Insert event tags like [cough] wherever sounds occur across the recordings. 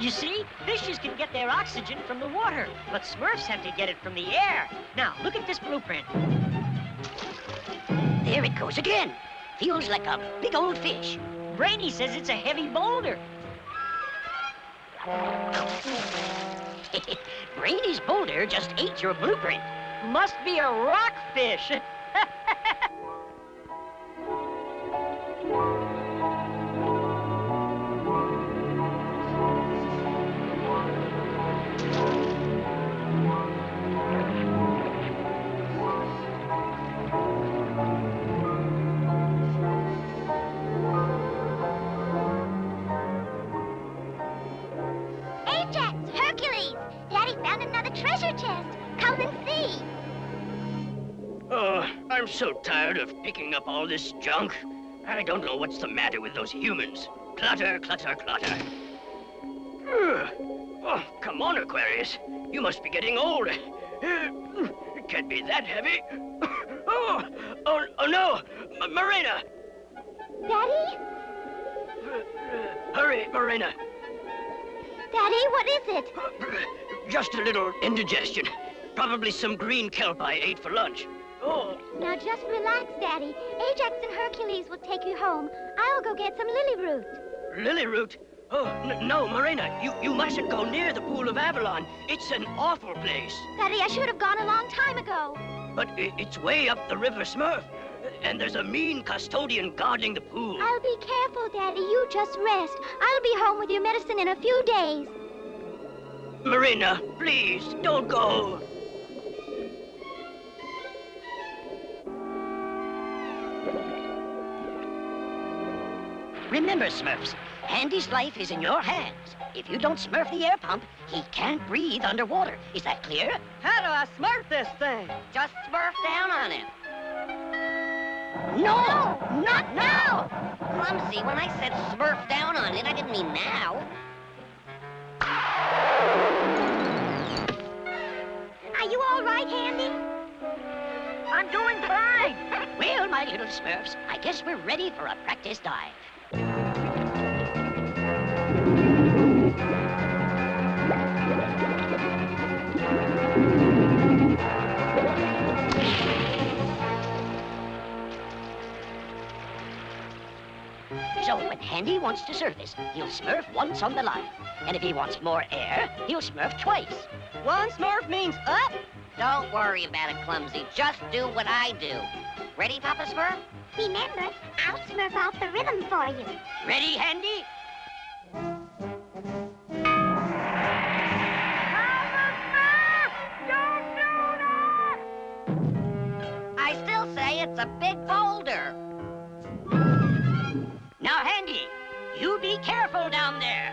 You see, fishes can get their oxygen from the water, but Smurfs have to get it from the air. Now, look at this blueprint. There it goes again. Feels like a big old fish. Brainy says it's a heavy boulder. [laughs] Brainy's boulder just ate your blueprint. Must be a rockfish. [laughs] tired of picking up all this junk. I don't know what's the matter with those humans. Clutter, clutter, clutter. [sighs] Oh, come on, Aquarius. You must be getting old. It [sighs] can't be that heavy. [coughs] Oh, oh, oh no! M Marina! Daddy? [sighs] Hurry, Marina. Daddy, what is it? Just a little indigestion. Probably some green kelp I ate for lunch. Oh, Now just relax, Daddy. Ajax and Hercules will take you home. I'll go get some lily root. lily root. Oh, no, Marina, you, you mustn't go near the pool of Avalon. It's an awful place. Daddy, I should have gone a long time ago. But it's way up the River Smurf. And there's a mean custodian guarding the pool. I'll be careful, Daddy. You just rest. I'll be home with your medicine in a few days. Marina, please, don't go. Remember, Smurfs, Handy's life is in your hands. If you don't smurf the air pump, he can't breathe underwater. Is that clear? How do I smurf this thing? Just smurf down on it. No, not now. Clumsy, when I said smurf down on it, I didn't mean now. Are you all right, Handy? I'm doing fine. [laughs] Well, my little Smurfs, I guess we're ready for a practice dive. So when Handy wants to surface, he'll smurf once on the line. And if he wants more air, he'll smurf twice. One smurf means up. Don't worry about it, Clumsy. Just do what I do. Ready, Papa Smurf? Remember, I'll smurf out the rhythm for you. Ready, Handy? I still say it's a big boulder. Now, Handy, you be careful down there.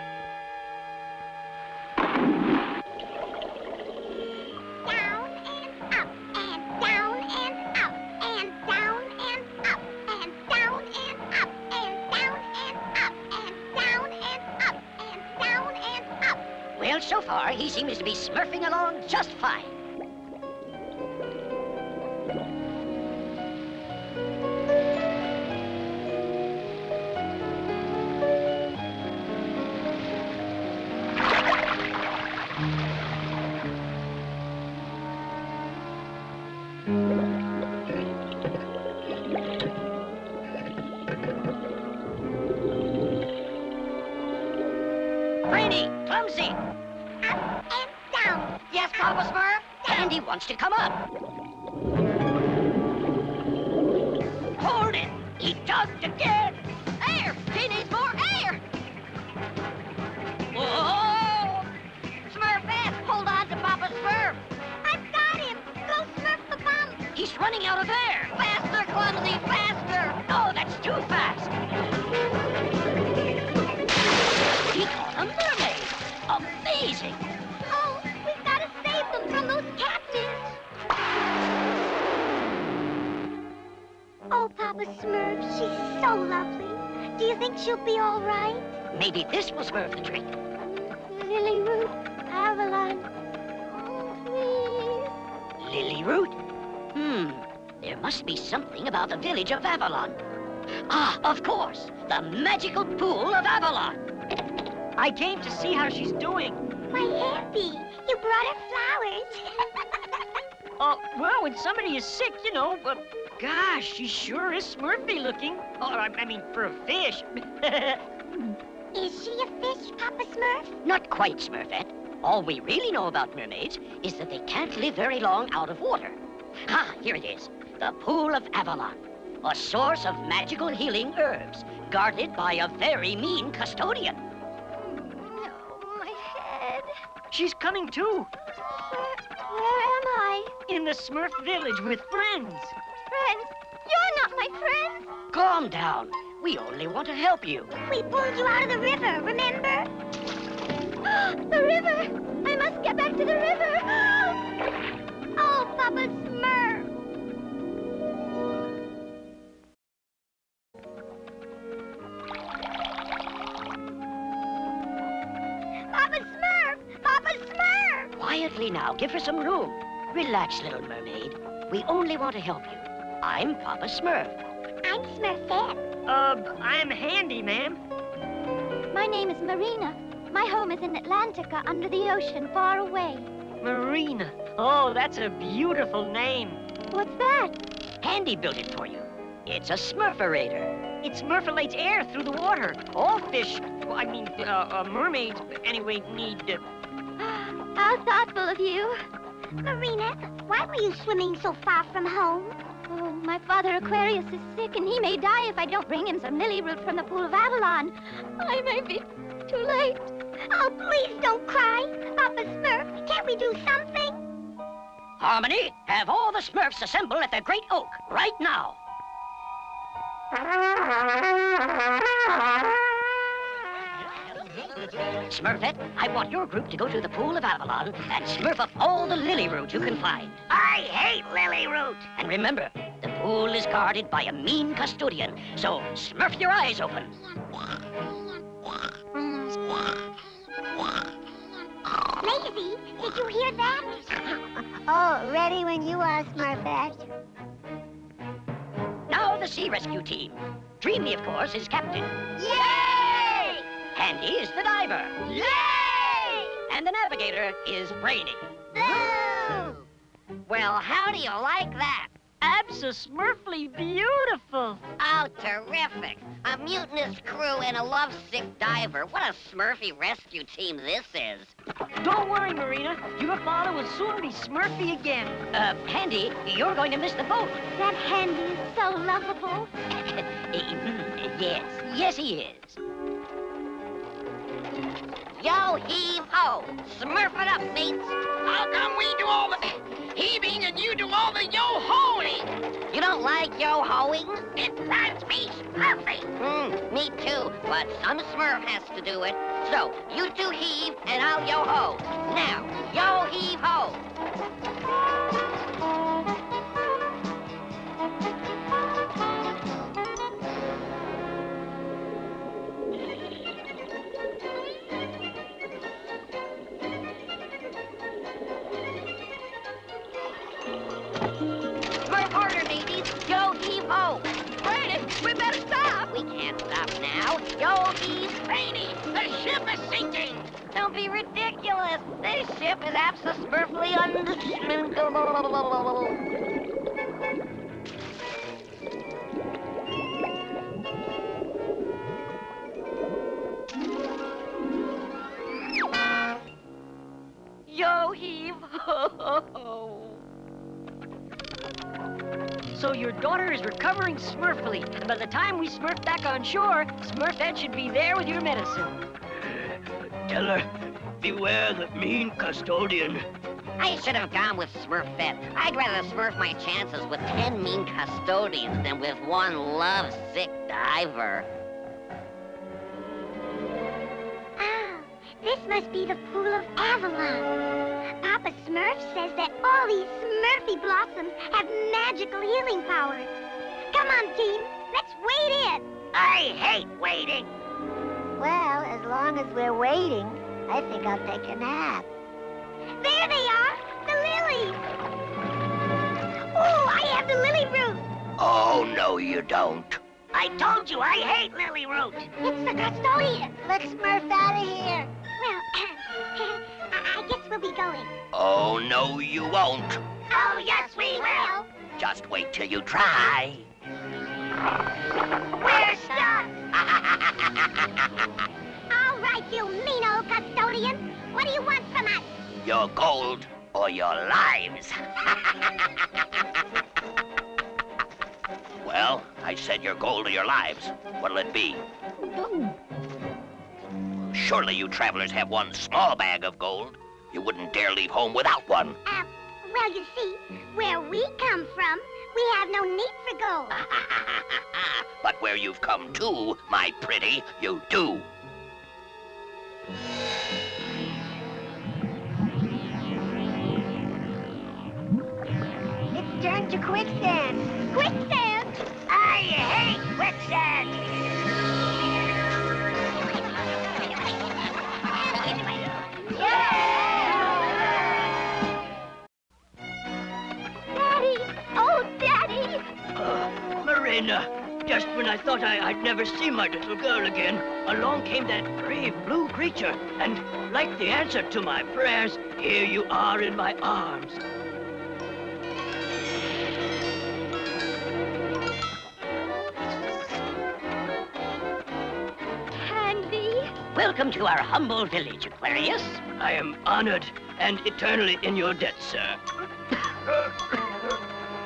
Down and up and down and up and down and up and down and up and down and up and down and up and down and up. Well, so far, he seems to be smurfing along just fine. Up and down. Yes, Papa Smurf? Handy wants to come up. Hold it. He dug again. Air. He needs more air. Whoa! Smurfette, eh, hold on to Papa Smurf. I've got him. Go smurf the bum. He's running out of air. Faster, clumsy, faster. Think she'll be all right? Maybe this will smurf the trick. Lily Root, Avalon. Oh, please. Lily root? Hmm. There must be something about the village of Avalon. Ah, of course. The magical pool of Avalon. I came to see how she's doing. Why, Handy, you brought her flowers. Oh, [laughs] well, when somebody is sick, you know, but gosh, she sure is Smurfy looking. Oh, I, I mean, for a fish. [laughs] Is she a fish, Papa Smurf? Not quite, Smurfette. All we really know about mermaids is that they can't live very long out of water. Ah, here it is. The Pool of Avalon. A source of magical healing herbs, guarded by a very mean custodian. Oh, my head. she's coming too, Where, where am I? in the Smurf village with friends. Friends, you're not my friend. Calm down. We only want to help you. We pulled you out of the river, remember? [gasps] the river! I must get back to the river! [gasps] oh, Papa Smurf! Papa Smurf! Papa Smurf! Quietly now, give her some room. Relax, little mermaid. We only want to help you. I'm Papa Smurf. I'm Smurfette. Uh, I'm handy, ma'am. My name is Marina. My home is in Atlantica, under the ocean, far away. Marina. Oh, that's a beautiful name. What's that? Handy built it for you. It's a Smurferator. It smurfulates air through the water. All fish, well, I mean, uh, uh, mermaids, anyway, need. Uh, How thoughtful of you. Marina, why were you swimming so far from home? Oh, my father Aquarius is sick, and he may die if I don't bring him some lily root from the pool of Avalon. I may be too late. Oh, please don't cry. Papa Smurf, can't we do something? Harmony, have all the Smurfs assemble at the Great Oak right now. [laughs] Smurfette, I want your group to go to the Pool of Avalon and smurf up all the lily root you can find. I hate lily root. And remember, the pool is guarded by a mean custodian, so smurf your eyes open. Lazy, did you hear that? oh, ready when you are, Smurfette. Now the sea rescue team. Dreamy, of course, is captain. Yay! Handy is the diver. Yay! And the navigator is Brainy. Boo! Well, how do you like that? Abso-smurfly beautiful. Oh, terrific. A mutinous crew and a lovesick diver. What a smurfy rescue team this is. Don't worry, Marina. Your father will soon be Smurfy again. Uh, Handy, you're going to miss the boat. That Handy is so lovable. [laughs] [laughs] yes, yes he is. Yo, heave ho! Smurf it up, mates! How come we do all the heaving and you do all the yo-hoing? You don't like yo-hoing? It drives me smurfy. Hmm, me too, but some Smurf has to do it. So, you two heave and I'll yo-ho. Now, yo-heave-ho! Sinking. Don't be ridiculous. This ship is absolutely undisputable. Yo heave ho. So your daughter is recovering smurfily, and by the time we smurf back on shore, Smurfette should be there with your medicine. Tell beware the mean custodian. I should have gone with Smurfette. I'd rather smurf my chances with ten mean custodians than with one love-sick diver. Ah, this must be the Pool of Avalon. Papa Smurf says that all these Smurfy blossoms have magical healing powers. Come on, team. Let's wade in. I hate waiting. Well, as long as we're waiting, I think I'll take a nap. There they are, the lilies. Oh, I have the lily root. Oh, no, you don't. I told you I hate Lily Root. It's the custodian. Let's smurf out of here. Well, [clears throat] I, I guess we'll be going. Oh, no, you won't. Oh, yes, we will. Just wait till you try. We're stuck. [laughs] All right, you mean old custodian. What do you want from us? Your gold or your lives. [laughs] well, I said your gold or your lives. What'll it be? Surely you travelers have one small bag of gold. You wouldn't dare leave home without one. Uh, well, you see, where we come from, we have no need for gold. [laughs] but where you've come to, my pretty, you do. It's turned to quicksand. Quicksand? I hate quicksand. Uh, just when I thought I, I'd never see my little girl again, along came that brave blue creature. And like the answer to my prayers, here you are in my arms. Candy? Welcome to our humble village, Aquarius. I am honored and eternally in your debt, sir. [laughs]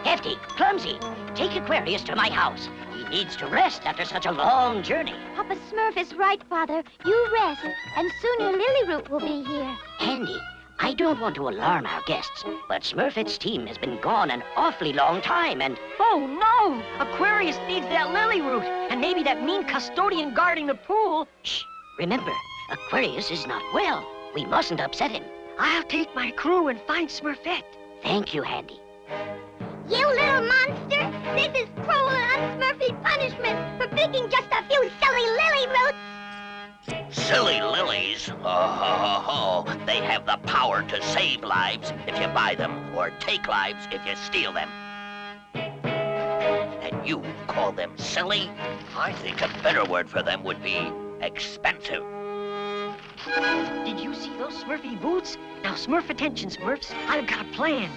Hefty, clumsy, take Aquarius to my house. He needs to rest after such a long journey. Papa Smurf is right, Father. You rest, and soon your lily root will be here. Handy, I don't want to alarm our guests, but Smurfette's team has been gone an awfully long time, and Oh, no! Aquarius needs that lily root, and maybe that mean custodian guarding the pool. shh, remember, Aquarius is not well. We mustn't upset him. I'll take my crew and find Smurfette. Thank you, Handy. You little monster! This is cruel and unsmurfy punishment for picking just a few silly lily roots! Silly lilies. Oh, ho, ho, ho. They have the power to save lives if you buy them, or take lives if you steal them. And you call them silly? I think a better word for them would be expensive. Did you see those Smurfy boots? Now, Smurf attention, Smurfs. I've got a plan.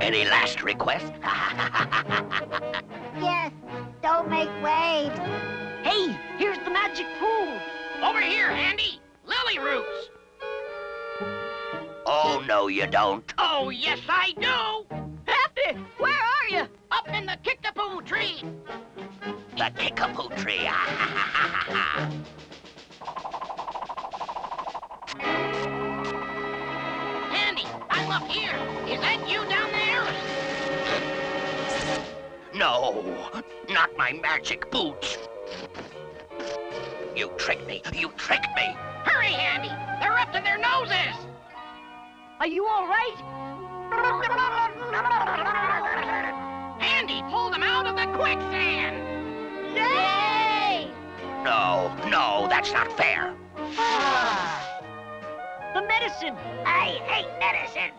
Any last request? [laughs] Yes, don't make waves. Hey, here's the magic pool. Over here, Handy. Lily roots. Oh, no, you don't. Oh, yes, I do. Hefty, where are you? Up in the kickapoo tree. The kickapoo tree. [laughs] up here. Is that you down there? no, not my magic boots. You tricked me. You tricked me. Hurry, Handy. They're up to their noses. Are you all right? Handy, pull them out of the quicksand. Yay! No, no, that's not fair. The medicine. I hate oh, medicine.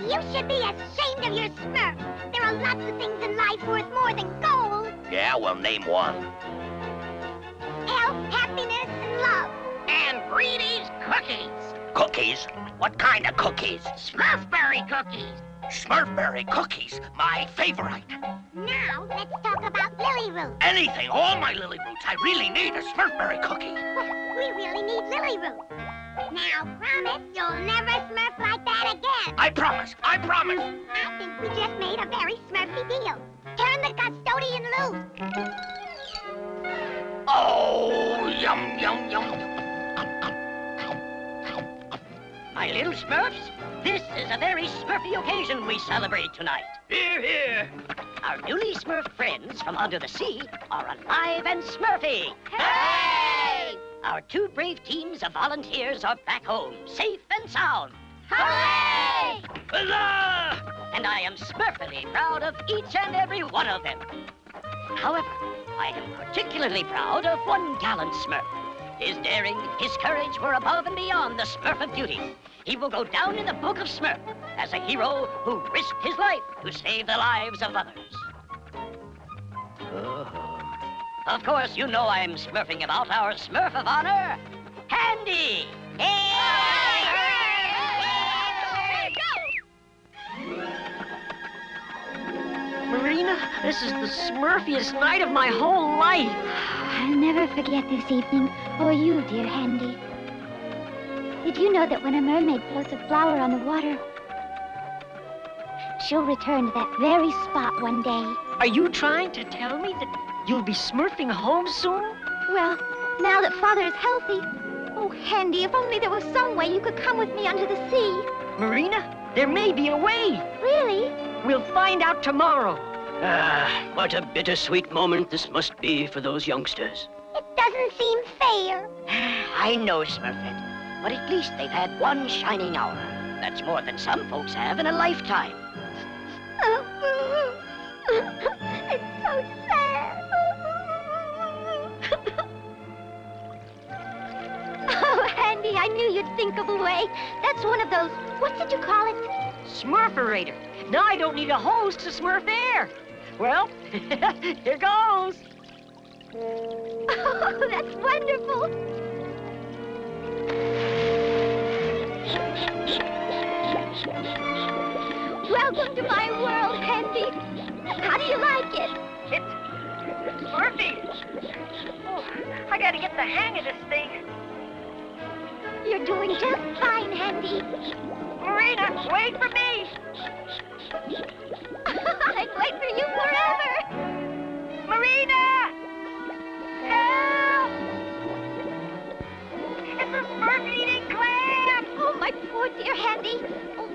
You should be ashamed of your Smurf. There are lots of things in life worth more than gold. Yeah, well, name one. Health, happiness, and love. And Greedy's cookies. Cookies? What kind of cookies? Smurfberry cookies. Smurfberry cookies, my favorite. Now, let's talk about lily root. Anything, all my lily roots. I really need a Smurfberry cookie. We really need lily root. Now, promise you'll never Smurf like that again. I promise, I promise. I think we just made a very Smurfy deal. Turn the custodian loose. Oh, yum, yum, yum. My little Smurfs, this is a very Smurfy occasion we celebrate tonight. Here, here. Our newly Smurf friends from under the sea are alive and Smurfy. Hey! Our two brave teams of volunteers are back home, safe and sound. Hooray! Huzzah! And I am Smurfily proud of each and every one of them. However, I am particularly proud of one gallant Smurf. His daring, his courage were above and beyond the Smurf of duty. He will go down in the book of Smurf as a hero who risked his life to save the lives of others. Uh-huh. Of course, you know I'm smurfing about our Smurf of honor, Handy. Marina, this is the smurfiest night of my whole life. I'll never forget this evening, or you, dear Handy. Did you know that when a mermaid floats a flower on the water, she'll return to that very spot one day? Are you trying to tell me that you'll be smurfing home soon? Well, now that Father is healthy, oh, Handy, if only there was some way you could come with me under the sea. Marina, there may be a way. Really? We'll find out tomorrow. Ah, what a bittersweet moment this must be for those youngsters. It doesn't seem fair. [sighs] I know, Smurfette, but at least they've had one shining hour. That's more than some folks have in a lifetime. it's so sad. oh, Handy, I knew you'd think of a way. That's one of those, what did you call it? Smurferator. Now I don't need a hose to smurf air. Well, [laughs] here goes. [laughs] Oh, that's wonderful. Welcome to my world, Handy. How do you like it? It's Smurfy. Oh, I gotta get the hang of this thing. You're doing just fine, Handy. Marina, wait for me. [laughs] I'd wait for you forever. Marina! Help! A Smurf eating clam! Oh, my poor dear Handy. Oh.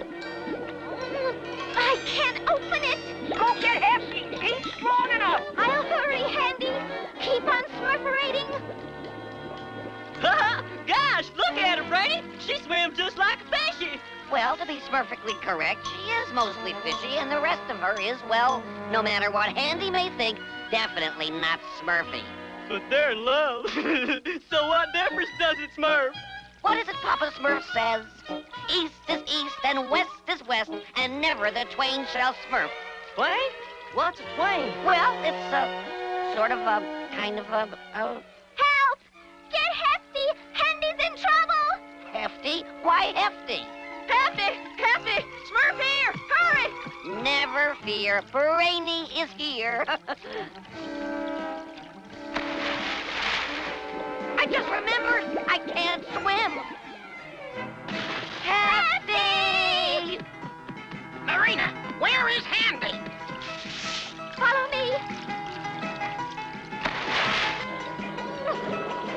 I can't open it. Go get Hefty. He's strong enough. I'll hurry, Handy. Keep on smurferating. Gosh, look at her, Brainy. She swims just like a fishy. Well, to be perfectly correct, she is mostly fishy, and the rest of her is, well, no matter what Handy may think, definitely not Smurfy. But they're in love. [laughs] so what difference does it, Smurf? What is it Papa Smurf says? East is east and west is west, and never the twain shall smurf. Twain? What's a twain? Well, it's a sort of a kind of a, a Help! Get Hefty! Handy's in trouble! hefty. Why hefty? Hefty! Hefty! Smurf here! Hurry! Never fear, Brainy is here. [laughs] I just remembered I can't swim. Hefty! Marina, where is Handy? Follow me.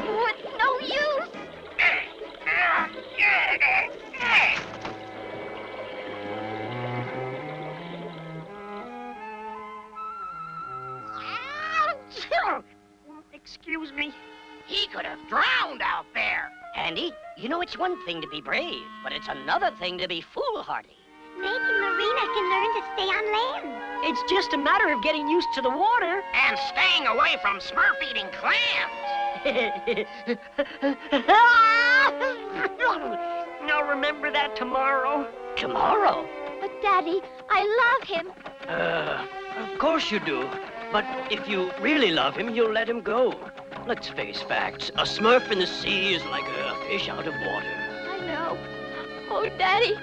Oh, no use. Excuse me. He could have drowned out there. Handy, you know it's one thing to be brave, but it's another thing to be foolhardy. Maybe Marina can learn to stay on land. It's just a matter of getting used to the water. And staying away from Smurf-eating clams. [laughs] now remember that tomorrow. Tomorrow? But, Daddy, I love him. Uh, of course you do. But if you really love him, you'll let him go. Let's face facts. A smurf in the sea is like a fish out of water. I know. Oh, Daddy,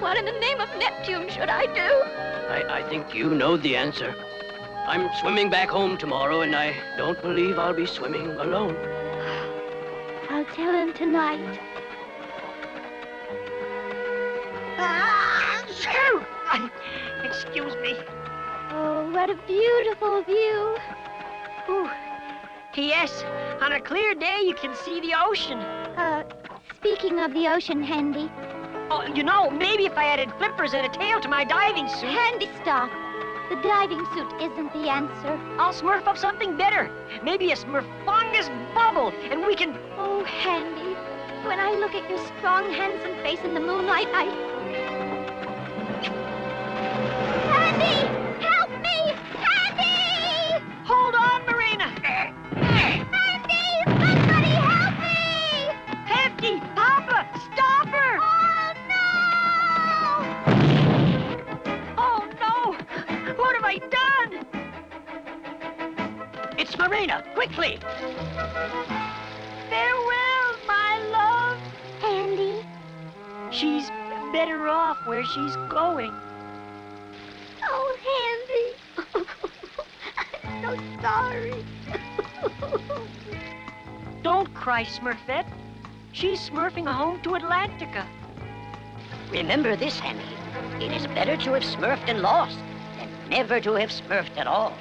what in the name of Neptune should I do? I, I think you know the answer. I'm swimming back home tomorrow, and I don't believe I'll be swimming alone. I'll tell him tonight. Ah, Excuse me. Oh, what a beautiful view. Ooh. P.S. On a clear day, you can see the ocean. Uh, speaking of the ocean, Handy. Oh, you know, maybe if I added flippers and a tail to my diving suit, Handy, stop. The diving suit isn't the answer. I'll smurf up something better. Maybe a smurfungus bubble, and we can... Oh, Handy, when I look at your strong, handsome face in the moonlight, I... Handy! Lena! Farewell, my love. Handy. She's better off where she's going. Oh, Handy. [laughs] I'm so sorry. Don't cry, Smurfette. She's smurfing home to Atlantica. Remember this, Handy. It is better to have smurfed and lost than never to have smurfed at all.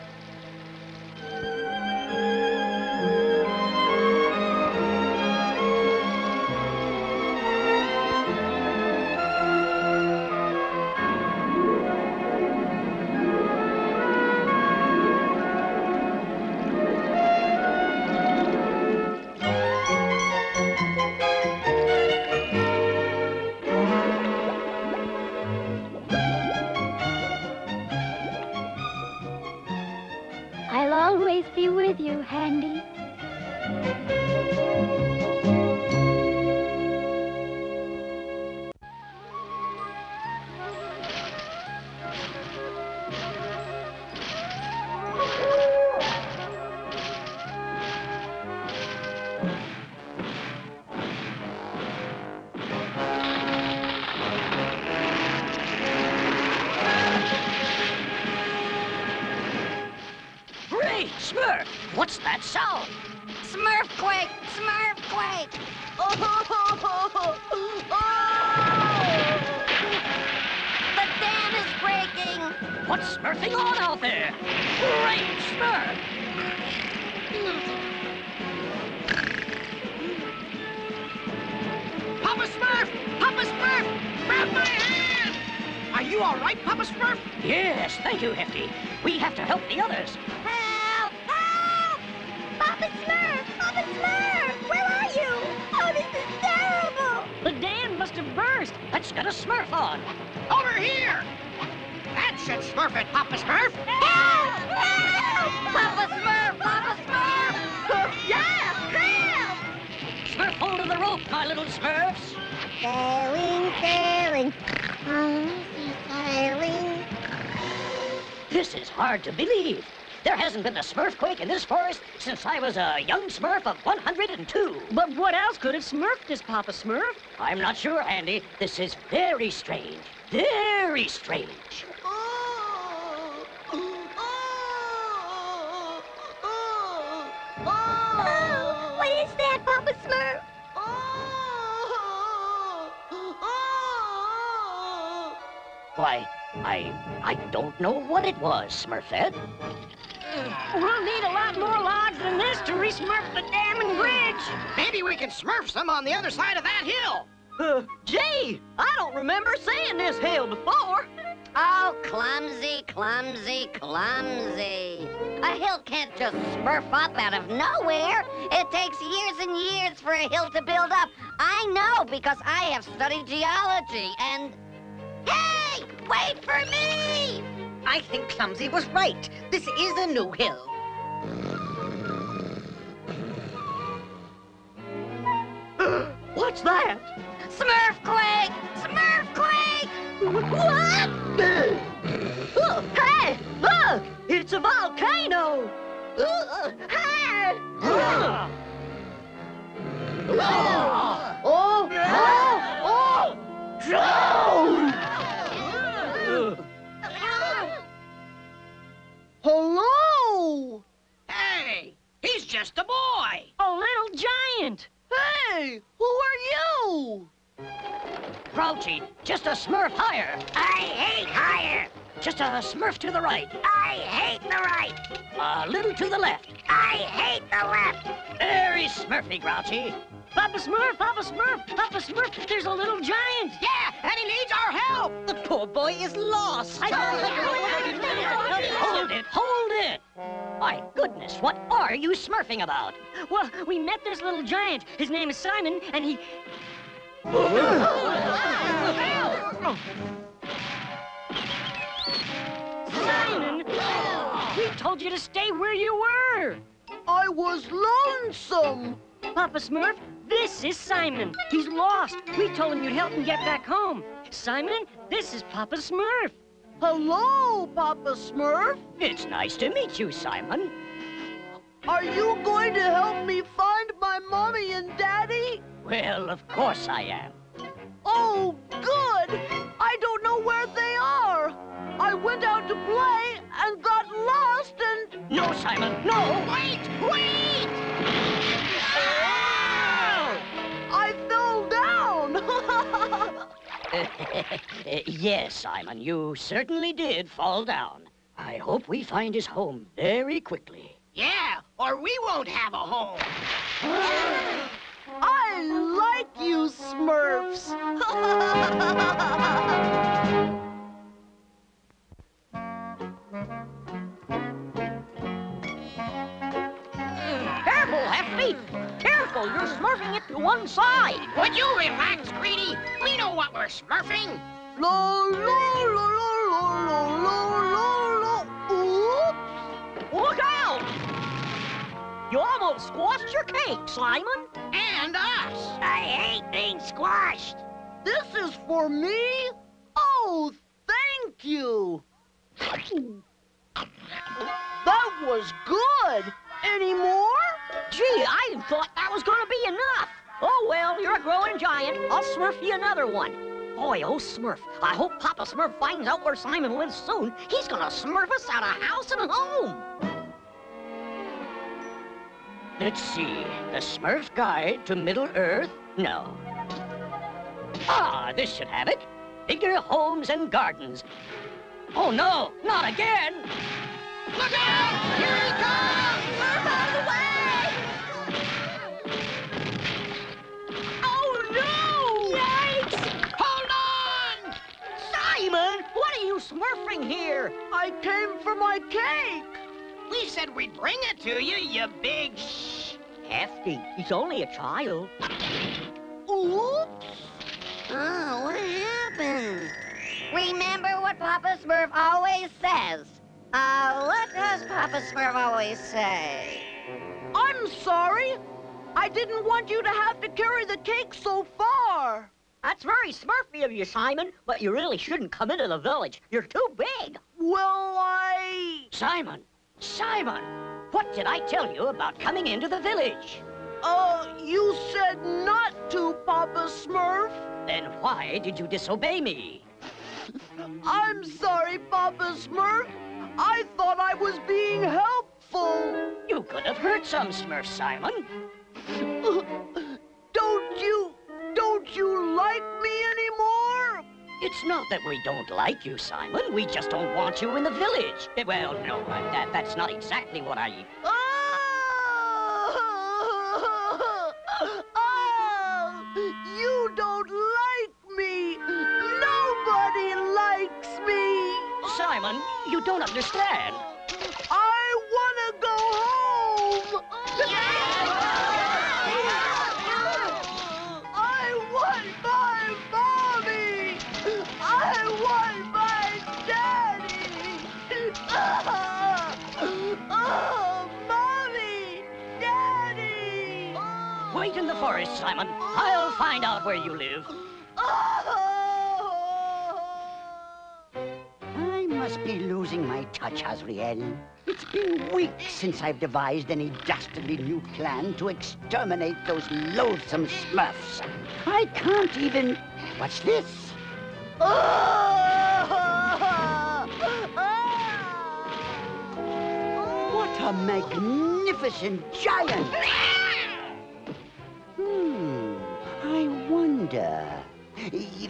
This is hard to believe. There hasn't been a Smurfquake in this forest since I was a young Smurf of 102. But what else could have smurfed this, Papa Smurf? I'm not sure, Handy. This is very strange. Very strange. I I don't know what it was, Smurfette. We'll need a lot more logs than this to re-smurf the dam and bridge. Maybe we can Smurf some on the other side of that hill! Uh, gee, I don't remember seeing this hill before. Oh, clumsy, clumsy, clumsy. A hill can't just smurf up out of nowhere. It takes years and years for a hill to build up. I know because I have studied geology and... Hey! Wait for me! I think Clumsy was right. This is a new hill. [gasps] What's that? Smurfquake! Smurfquake! What? [laughs] Oh, hey, look! It's a volcano! Uh, hey! Oh! Oh! Oh! Oh! Hello! Hey! He's just a boy! A little giant. Hey, who are you? Grouchy, just a Smurf higher. I hate higher! Just a Smurf to the right. I hate the right! A little to the left. I hate the left! Very Smurfy, Grouchy. Papa Smurf, Papa Smurf, Papa Smurf, there's a little giant. Yeah, and he needs our help! The poor boy is lost. I Hold it, hold it. My goodness, what are you smurfing about? Well, we met this little giant. His name is Simon, and he... Simon! We told you to stay where you were. I was lonesome. Papa Smurf, this is Simon. He's lost. We told him you'd help him get back home. Simon, this is Papa Smurf. Hello, Papa Smurf. It's nice to meet you, Simon. Are you going to help me find my mommy and daddy? Well, of course I am. Oh, good! I don't know where they are. I went out to play and got lost and... No, Simon, no! Wait! Wait! Ah! I fell down! [laughs] [laughs] Yes, Simon, you certainly did fall down. I hope we find his home very quickly. Yeah, or we won't have a home. [gasps] I like you, Smurfs! [laughs] Careful, Hefty! Careful, you're smurfing it to one side. Would you relax, Greedy? We know what we're smurfing. La la la la la la la la Oops! Look out! You almost squashed your cake, Simon. And us. I hate being squashed. This is for me? Oh, thank you! That was good! Any more? Gee, I thought that was gonna be enough. Oh, well, you're a growing giant. I'll smurf you another one. Boy, oh, Smurf, I hope Papa Smurf finds out where Simon lives soon. He's gonna smurf us out of house and home. Let's see. The Smurf Guide to Middle Earth? No. Ah, this should have it. Bigger homes and gardens. Oh, no, not again! Look out! Here he comes! Smurf out of the way! Oh, no! Yikes! Hold on! Simon, what are you smurfing here? I came for my cake! We said we'd bring it to you, you big shh. Hefty, he's only a child. Oops! Oh, what happened? Remember what Papa Smurf always says. Uh, what does Papa Smurf always say? I'm sorry! I didn't want you to have to carry the cake so far! That's very smurfy of you, Simon, but you really shouldn't come into the village. You're too big. Well, I... Simon! Simon! What did I tell you about coming into the village? Uh, you said not to, Papa Smurf. Then why did you disobey me? I'm sorry, Papa Smurf. I thought I was being helpful. You could have hurt some Smurf, Simon. [laughs] Don't you... don't you like me anymore? It's not that we don't like you, Simon. We just don't want you in the village. Well, no, that, that's not exactly what I... Oh! [laughs] Oh! You don't like me! Nobody likes me! Simon, you don't understand. I wanna go home! Oh, Simon. I'll find out where you live. I must be losing my touch, Azrael. It's been weeks since I've devised any dastardly new plan to exterminate those loathsome smurfs. I can't even... What's this? What a magnificent giant! Wonder...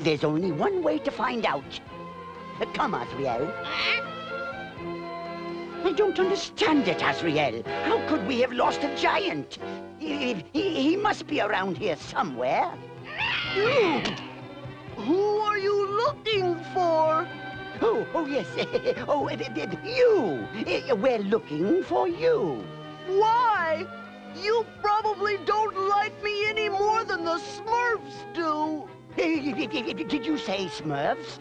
There's only one way to find out. Come, Azrael. I don't understand it, Azrael. How could we have lost a giant? He, he, he must be around here somewhere. Who are you looking for? Oh, oh yes. [laughs] oh, uh, uh, uh, you. We're looking for you. Why? You probably don't like me any more than the Smurfs do. [laughs] Did you say Smurfs?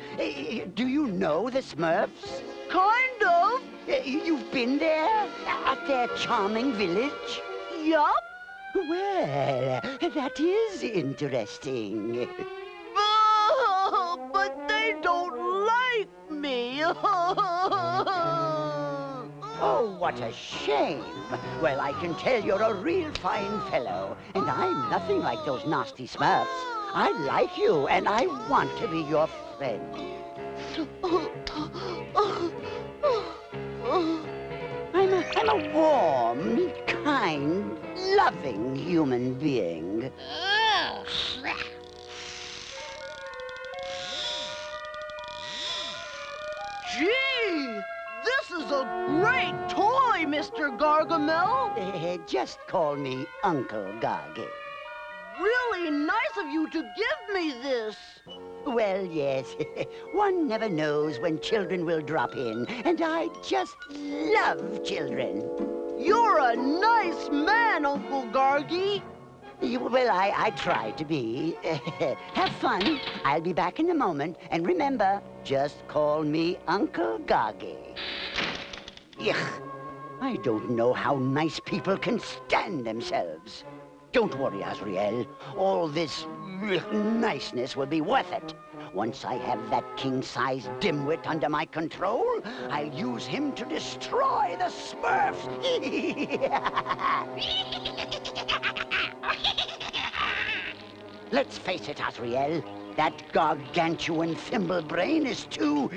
Do you know the Smurfs? Kind of. You've been there? At their charming village? Yup. Well, that is interesting. Oh, [laughs] but they don't like me. [laughs] What a shame. Well, I can tell you're a real fine fellow, and I'm nothing like those nasty smurfs. I like you, and I want to be your friend. I'm a, I'm a warm, kind, loving human being. Gee, is a great toy, Mr. Gargamel. Eh, Just call me Uncle Gargy. Really nice of you to give me this. Well, yes, [laughs] one never knows when children will drop in, and I just love children. You're a nice man, Uncle Gargy. Well, I, I try to be. [laughs] Have fun. I'll be back in a moment. And remember, just call me Uncle Gargy. Yuck. I don't know how nice people can stand themselves. Don't worry, Azrael. All this niceness will be worth it. Once I have that king-sized dimwit under my control, I'll use him to destroy the Smurfs. [laughs] Let's face it, Azrael. That gargantuan Thimblebrain is too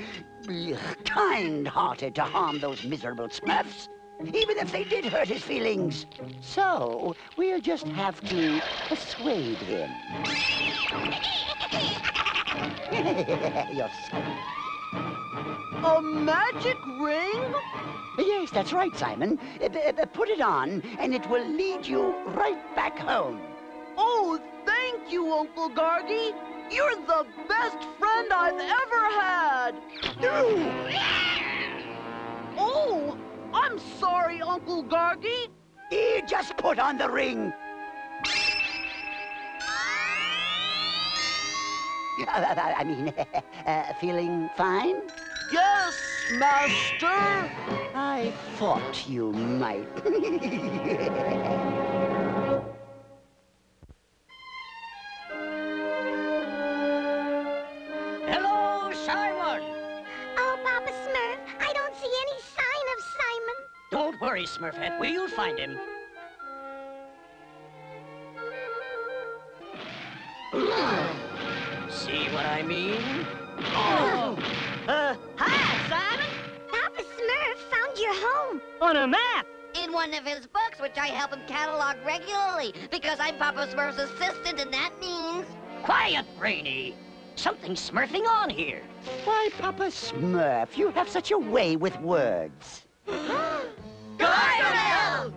ugh, kind-hearted to harm those miserable Smurfs, even if they did hurt his feelings. So, we'll just have to persuade him. [laughs] You're. A magic ring? Yes, that's right, Simon. Uh, b- Put it on, and it will lead you right back home. Oh, thank you, Uncle Gargy. You're the best friend I've ever had. Oh, I'm sorry, Uncle Gargy. He Just put on the ring. [laughs] I mean, [laughs] uh, feeling fine? Yes, Master. I thought you might. [laughs] Papa Smurf, I don't see any sign of Simon. Don't worry, Smurfette. We'll find him. [clears throat] See what I mean? Oh! Uh, hi, Simon! Papa Smurf found your home. On a map! In one of his books, which I help him catalog regularly, because I'm Papa Smurf's assistant, and that means... Quiet, Brainy! Something's smurfing on here. Why, Papa Smurf, you have such a way with words. [gasps] Gargamel!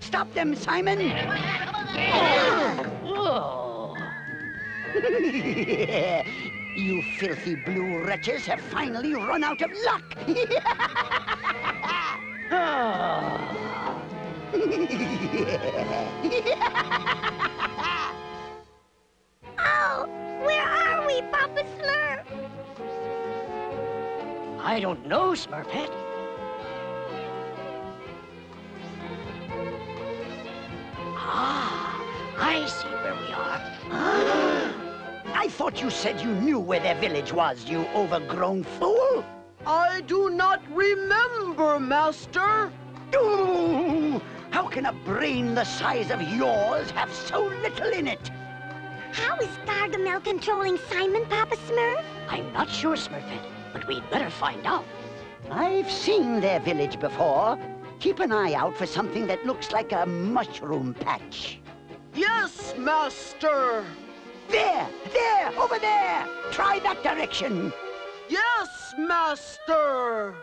Stop them, Simon! Oh! [laughs] [laughs] you filthy blue wretches have finally run out of luck! Ah. [laughs] Oh, where are we, Papa Smurf? I don't know, Smurfette. Ah, I see where we are. I thought you said you knew where their village was, you overgrown fool! I do not remember, Master. Ooh, how can a brain the size of yours have so little in it? How is Gargamel controlling Simon, Papa Smurf? I'm not sure, Smurfette, but we'd better find out. I've seen their village before. Keep an eye out for something that looks like a mushroom patch. Yes, Master. There! There! Over there! Try that direction! Yes, Master.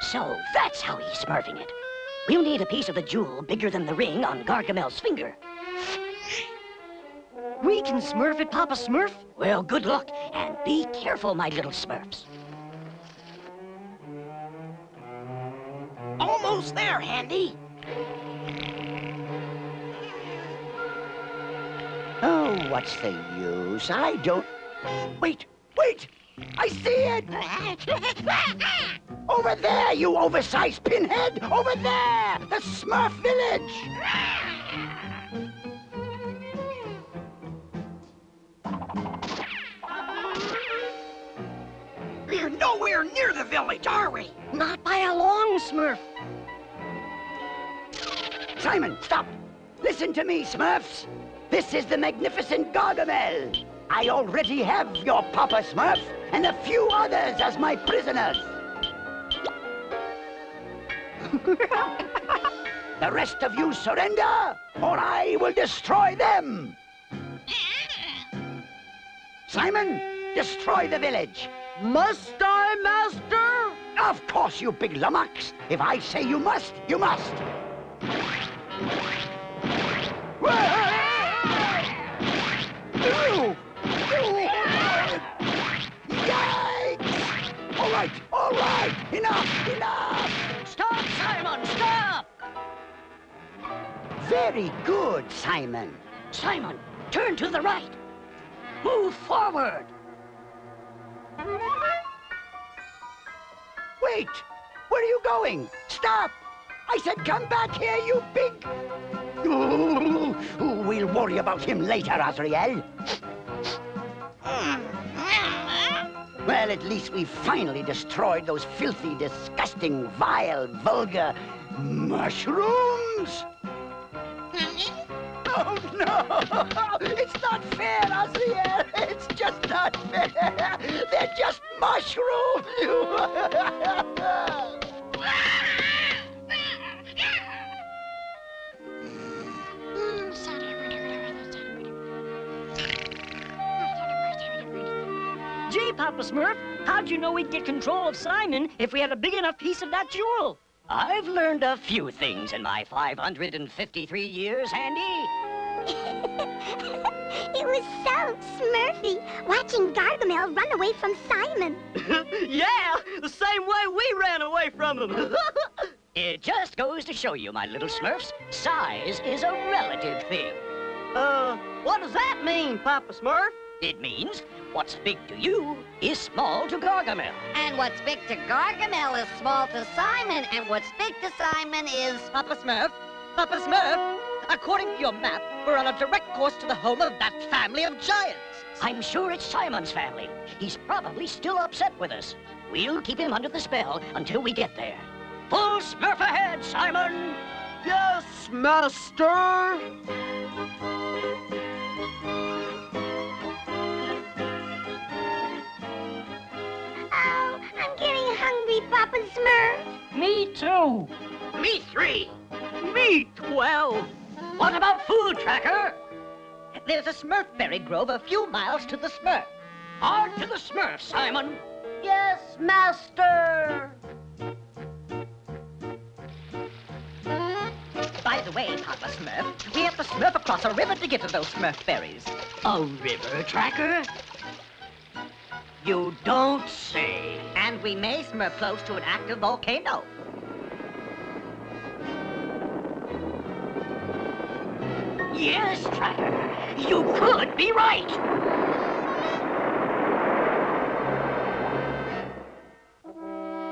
So that's how he's smurfing it. We'll need a piece of the jewel bigger than the ring on Gargamel's finger. We can smurf it, Papa Smurf? Well, good luck, and be careful, my little smurfs. Almost there, Handy. Oh, what's the use? I don't... Wait! Wait! I see it! [laughs] Over there, you oversized pinhead! Over there! The Smurf village! No nowhere near the village, are we? Not by a long, Smurf. Simon, stop! Listen to me, Smurfs! This is the magnificent Gargamel! I already have your Papa Smurf and a few others as my prisoners. [laughs] the rest of you surrender, or I will destroy them! [laughs] Simon, destroy the village! Must I, Master? Of course, you big lummox! If I say you must, you must! Yikes! All right, all right, enough, enough! Stop, Simon, stop! Very good, Simon. Simon, turn to the right. Move forward. Wait! Where are you going? Stop! I said come back here, you big... [laughs] We'll worry about him later, Azrael. Well, at least we finally destroyed those filthy, disgusting, vile, vulgar mushrooms. [laughs] Oh, no! [laughs] It's not fair, Azrael! It's just not fair! They're just mushrooms! you! Gee, Papa Smurf, how'd you know we'd get control of Simon if we had a big enough piece of that jewel? I've learned a few things in my 553 years, Handy. [laughs] it was so smurfy watching Gargamel run away from Simon. [laughs] yeah, the same way we ran away from him. [laughs] It just goes to show you, my little Smurfs, size is a relative thing. uh, what does that mean, Papa Smurf? It means what's big to you is small to Gargamel. And what's big to Gargamel is small to Simon, and what's big to Simon is... Papa Smurf, Papa Smurf, according to your map, we're on a direct course to the home of that family of giants. I'm sure it's Simon's family. He's probably still upset with us. We'll keep him under the spell until we get there. Full Smurf ahead, Simon! Yes, Master. Oh, I'm getting hungry, Papa Smurf. Me too. Me three. Me twelve. What about food, Tracker? There's a Smurfberry grove a few miles to the Smurf. On to the Smurf, Simon. Yes, Master. By the way, Papa Smurf, we have to smurf across a river to get to those Smurfberries. A river, Tracker? You don't say. And we may smurf close to an active volcano. Yes, Tracker. You could be right.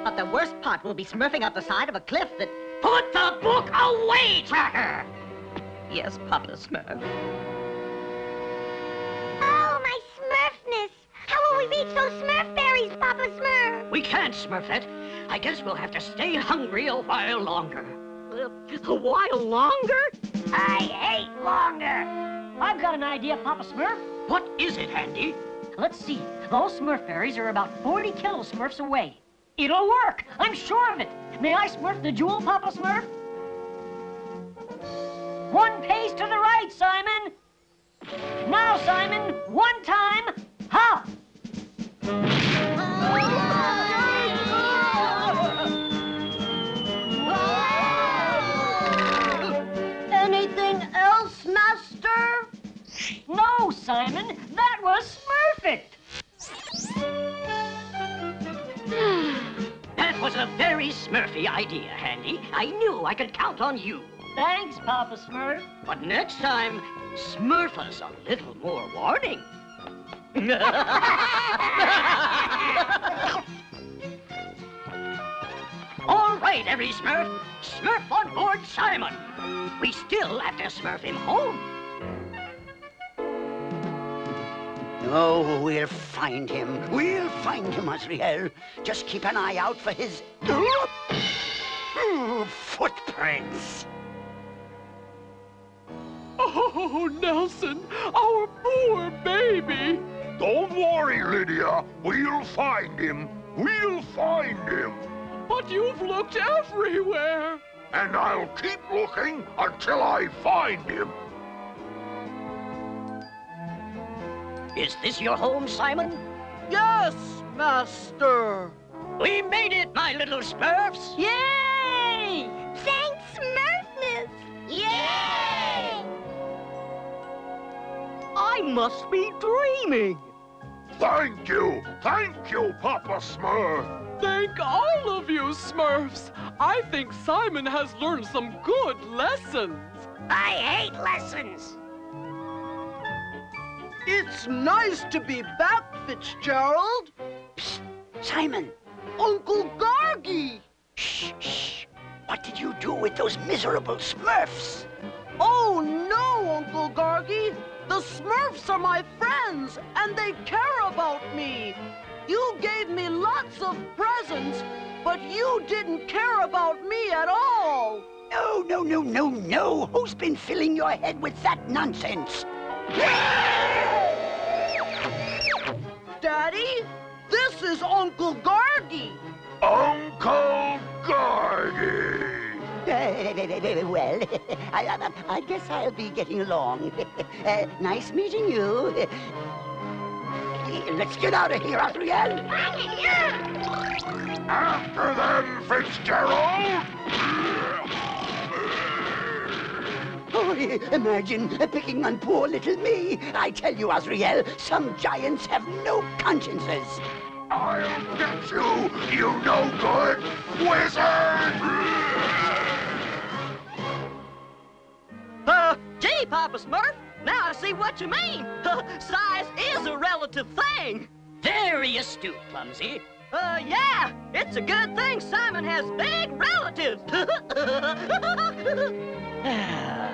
But the worst part will be smurfing up the side of a cliff that... Put the book away, Tracker! Yes, Papa Smurf. Oh, my Smurfness. How will we reach those Smurfberries, Papa Smurf? We can't Smurfette. I guess we'll have to stay hungry a while longer. Uh, a while longer? I hate longer. I've got an idea, Papa Smurf. What is it, Handy? Let's see. Those Smurf Smurfberries are about 40 kilo Smurfs away. It'll work. I'm sure of it. May I smurf the jewel, Papa Smurf? One pace to the right, Simon. Now, Simon, one time. Hop. Simon, that was perfect. [sighs] That was a very smurfy idea, Handy. I knew I could count on you. Thanks, Papa Smurf. But next time, smurf us a little more warning. [laughs] All right, every smurf. Smurf on board Simon. We still have to smurf him home. Oh, we'll find him. We'll find him, Azrael. Just keep an eye out for his footprints. Oh, Nelson, our poor baby. Don't worry, Lydia. We'll find him. We'll find him. But you've looked everywhere. And I'll keep looking until I find him. Is this your home, Simon? Yes, Master. We made it, my little Smurfs! Yay! Thanks, Smurfness! Yay! I must be dreaming. Thank you. Thank you, Papa Smurf. Thank all of you, Smurfs. I think Simon has learned some good lessons. I hate lessons. It's nice to be back, Fitzgerald. Psst, Simon. Uncle Gargy. Shh, shh. What did you do with those miserable Smurfs? Oh, no, Uncle Gargy. The Smurfs are my friends, and they care about me. You gave me lots of presents, but you didn't care about me at all. No, no, no, no, no. Who's been filling your head with that nonsense? Daddy, this is Uncle Gargy. Uncle Gargy. [laughs] well, [laughs] I, I, I guess I'll be getting along. [laughs] uh, nice meeting you. Let's get out of here, Azrael. After them, Fitzgerald. Oh, imagine picking on poor little me. I tell you, Azrael, some giants have no consciences. I'll get you, you no good wizard! Uh, gee, Papa Smurf, now I see what you mean. [laughs] Size is a relative thing. Very astute, Clumsy. Uh, yeah, it's a good thing Simon has big relatives. [laughs]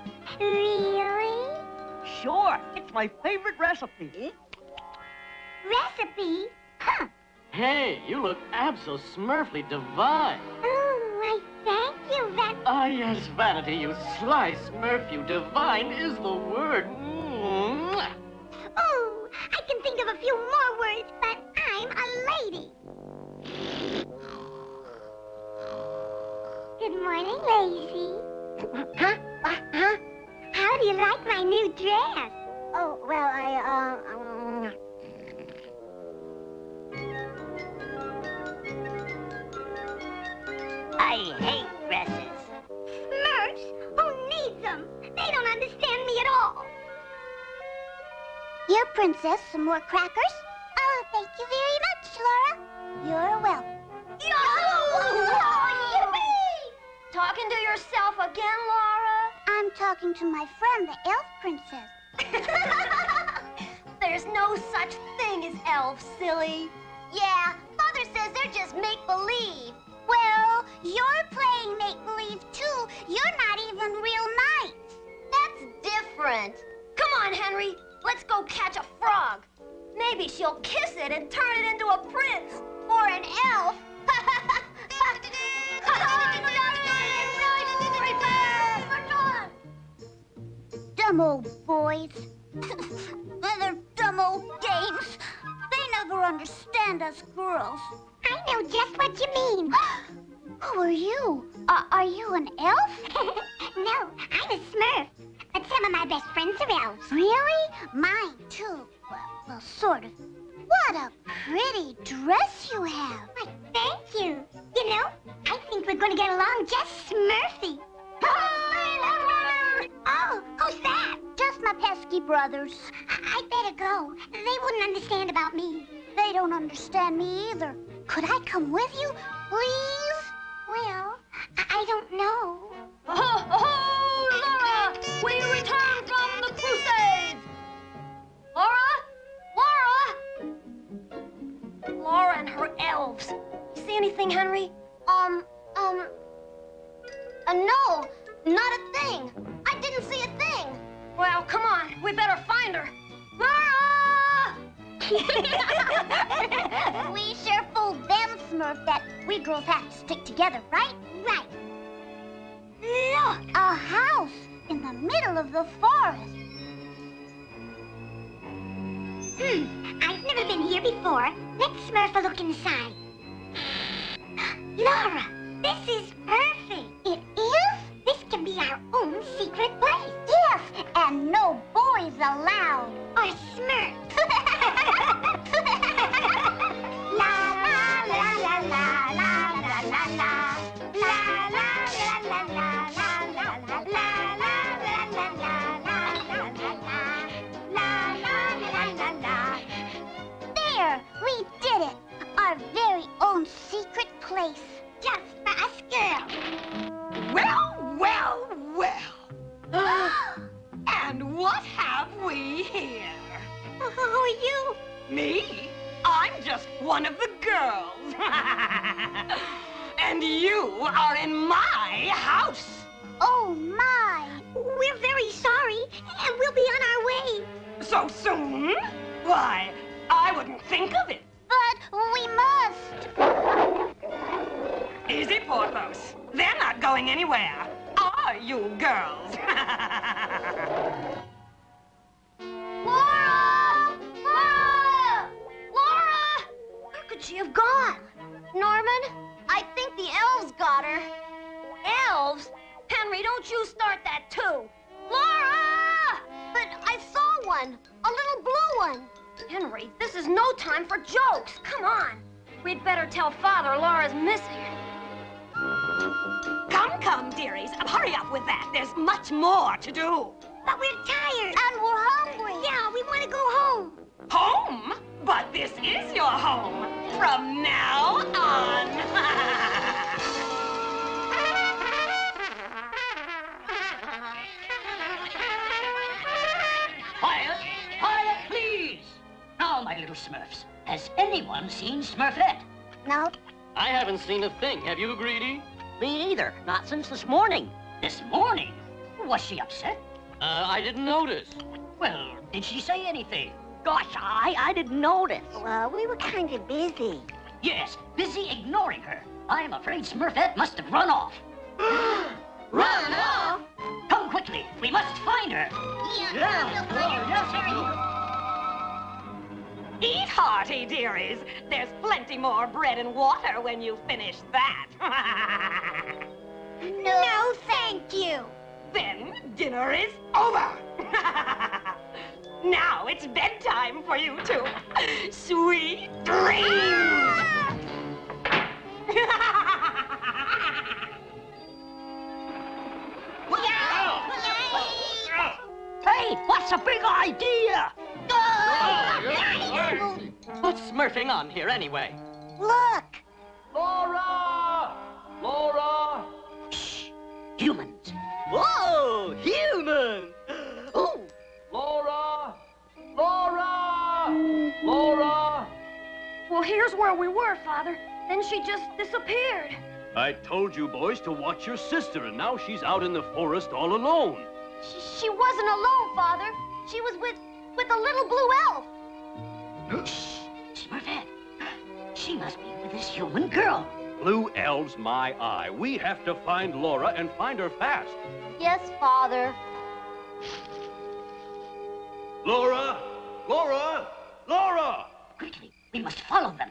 Really? Sure, it's my favorite recipe. Recipe? Huh. Hey, you look abso-smurfly divine. Oh, I thank you, Van. Ah, yes, Vanity, you sly smurf, you divine is the word. Mwah. Oh, I can think of a few more words, but I'm a lady. Good morning, Lazy. Huh? Uh, huh? How do you like my new dress? Oh, well, I, uh, um... I hate dresses. Smurfs? Who needs them? They don't understand me at all. Here, Princess, some more crackers. Oh, thank you very much, Laura. You're welcome. [laughs] Talking to yourself again, Laura? I'm talking to my friend, the elf princess. [laughs] There's no such thing as elves, silly. Yeah, Mother says they're just make-believe. Well, you're playing make-believe, too. You're not even real knights. That's different. Come on, Henry. Let's go catch a frog. Maybe she'll kiss it and turn it into a prince or an elf. [laughs] [laughs] Dumb old boys. [laughs] Other dumb old dames. They never understand us girls. I know just what you mean. [gasps] Who are you? Uh, are you an elf? [laughs] no, I'm a smurf. But some of my best friends are elves. Really? Mine, too. Well, well, sort of. What a pretty dress you have. Why, thank you. You know, I think we're going to get along just smurfy. [laughs] Oh, who's that? Just my pesky brothers. I, I better go. They wouldn't understand about me. They don't understand me either. Could I come with you, please? Well, I, I don't know. Oh, oh, Laura! We return from the Crusades! Laura? Laura? Laura and her elves. You see anything, Henry? Um, um, uh, no, not a thing. Well, come on. We better find her. Laura! [laughs] we sure fooled them, Smurf, that we girls have to stick together, right? Right. Look, a house in the middle of the forest. Hmm, I've never been here before. Let's Smurf a look inside. Laura, this is perfect. It is? This can be our own secret. And no boys allowed. Or la la la la la la la la la. La la la la la la la la la la la la la la la la la la la. There, we did it. Our very own secret place. Just for us girls. Well, well, well. And what have we here? Who are you? Me? I'm just one of the girls. [laughs] and you are in my house. Oh, my. We're very sorry, and we'll be on our way. So soon? Why, I wouldn't think of it. But we must. Easy, Porthos. They're not going anywhere. Are you girls? [laughs] Laura! Laura! Laura! Where could she have gone? Norman, I think the elves got her. Elves? Henry, don't you start that too. Laura! But I saw one. A little blue one. Henry, this is no time for jokes. Come on. We'd better tell Father Laura's missing. Come, come, dearies. Hurry up with that. There's much more to do. But we're tired. And we're hungry. Yeah, we want to go home. Home? But this is your home. From now on. [laughs] Quiet! Quiet, please! Now, my little Smurfs, has anyone seen Smurfette? No. I haven't seen a thing. Have you, Greedy? Me either. Not since this morning. This morning? Was she upset? Uh, I didn't notice. Well, did she say anything? Gosh, I, I didn't notice. Well, we were kind of busy. Yes, busy ignoring her. I'm afraid Smurfette must have run off. [gasps] Run off? Come quickly. We must find her. Eat hearty, dearies. There's plenty more bread and water when you finish that. No, [laughs] no, thank you. then dinner is over. [laughs] now it's bedtime for you two. [laughs] Sweet dreams. Ah! Oh! Hey, what's a big idea? What's smurfing on here anyway? Look. Laura! Laura! Shh! Humans. Whoa, human! Oh, Laura! Laura! Laura! Well, here's where we were, Father. Then she just disappeared. I told you boys to watch your sister, and now she's out in the forest all alone. She, she wasn't alone, Father. She was with with a little blue elf. Smurfette. She must be with this human girl. Blue elves, my eye. We have to find Laura and find her fast. Yes, Father. Laura! Laura! Laura! Quickly, we must follow them.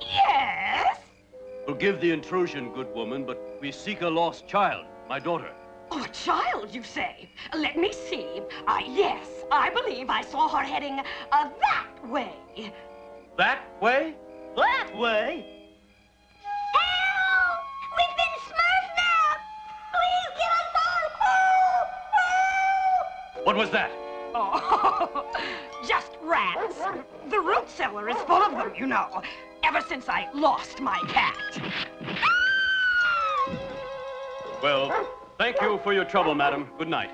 Yes? Forgive the intrusion, good woman, but we seek a lost child, my daughter. Oh, a child, you say? Let me see. Uh, yes, I believe I saw her heading uh, that way. That way? That way? Help! We've been smurfed now! Please get us out! Help! Help! What was that? Oh, [laughs] just rats. The root cellar is full of them, you know. Ever since I lost my cat. Well, thank you for your trouble, madam. Good night.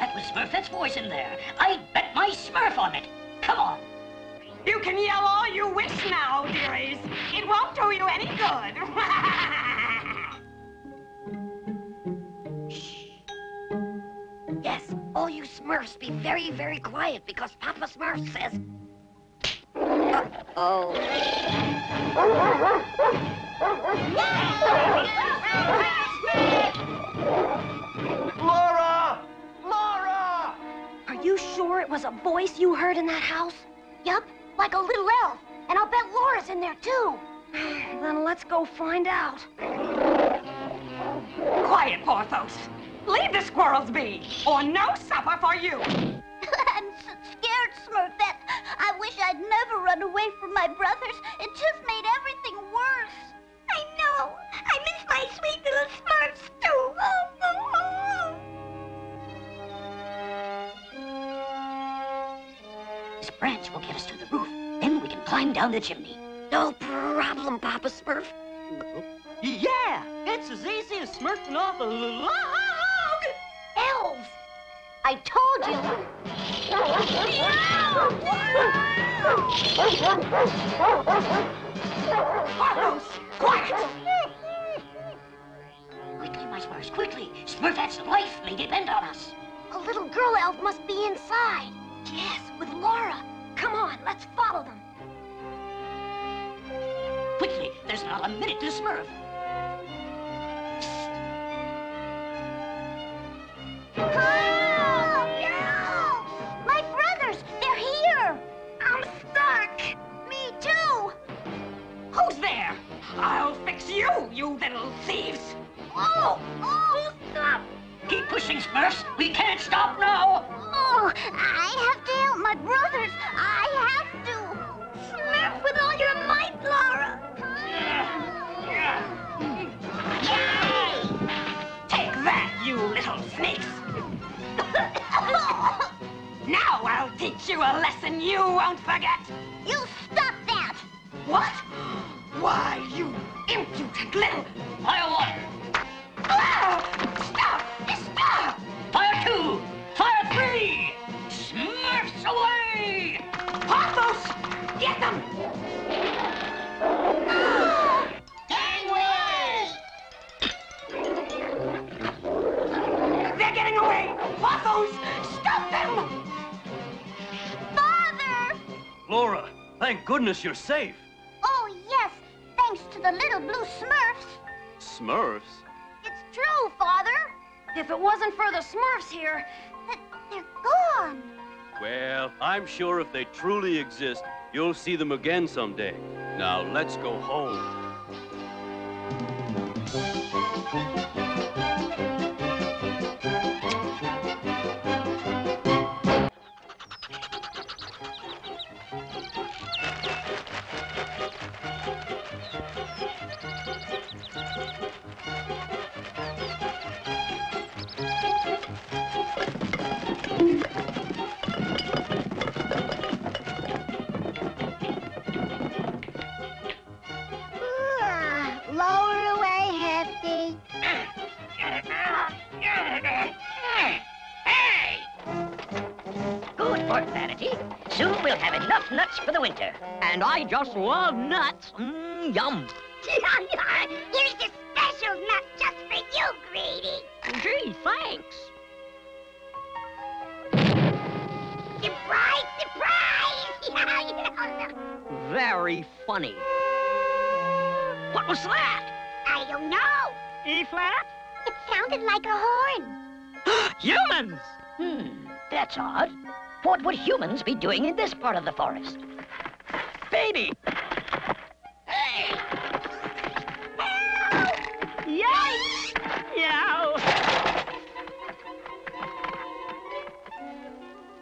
That was Smurfette's voice in there. I bet my Smurf on it. Come on. You can yell all you wish now, dearies. It won't do you any good. [laughs] Yes, all you Smurfs be very, very quiet because Papa Smurf says. Uh-oh. Laura! Laura! Are you sure it was a voice you heard in that house? Yup, like a little elf. And I'll bet Laura's in there too. [sighs] then let's go find out. Quiet, Porthos. Leave the squirrels be, or no supper for you. [laughs] I'm so scared, Smurfette. I wish I'd never run away from my brothers. It just made everything worse. I know. I miss my sweet little Smurfs, too. Oh, oh, oh. This branch will get us to the roof. Then we can climb down the chimney. No problem, Papa Smurf. Yeah, it's as easy as smurfing off a log. I told you. Porthos, quiet! Quickly, my Smurfs, quickly. Smurfette's life may depend on us. A little girl elf must be inside. Yes, with Laura. Come on, let's follow them. Quickly, there's not a minute to Smurf. Oh, I'll fix you, you little thieves. Oh, oh, stop. Keep pushing, Smurfs. We can't stop now. Oh, I have to help my brothers. I have to. Smurf with all your might, Laura. Take that, you little snakes. [laughs] now I'll teach you a lesson you won't forget. You stop that. What? Why, you impudent little... Fire one. Ah! Stop! Stop! Fire two. Fire three. Smurfs away. Porthos! Get them! They're getting away! Porthos! Stop them! Father! Laura, thank goodness you're safe. Yes, thanks to the little blue Smurfs. Smurfs? It's true, Father. If it wasn't for the Smurfs here, they're gone. Well, I'm sure if they truly exist, you'll see them again someday. Now, let's go home. And I just love nuts. Mmm, yum. Here's a special nut just for you, Greedy. Gee, thanks. Surprise, surprise! [laughs] Very funny. What was that? I don't know. E flat? It sounded like a horn. [gasps] Humans! Hmm, that's odd. What would humans be doing in this part of the forest? baby! Hey! Ow! Yikes! Yow!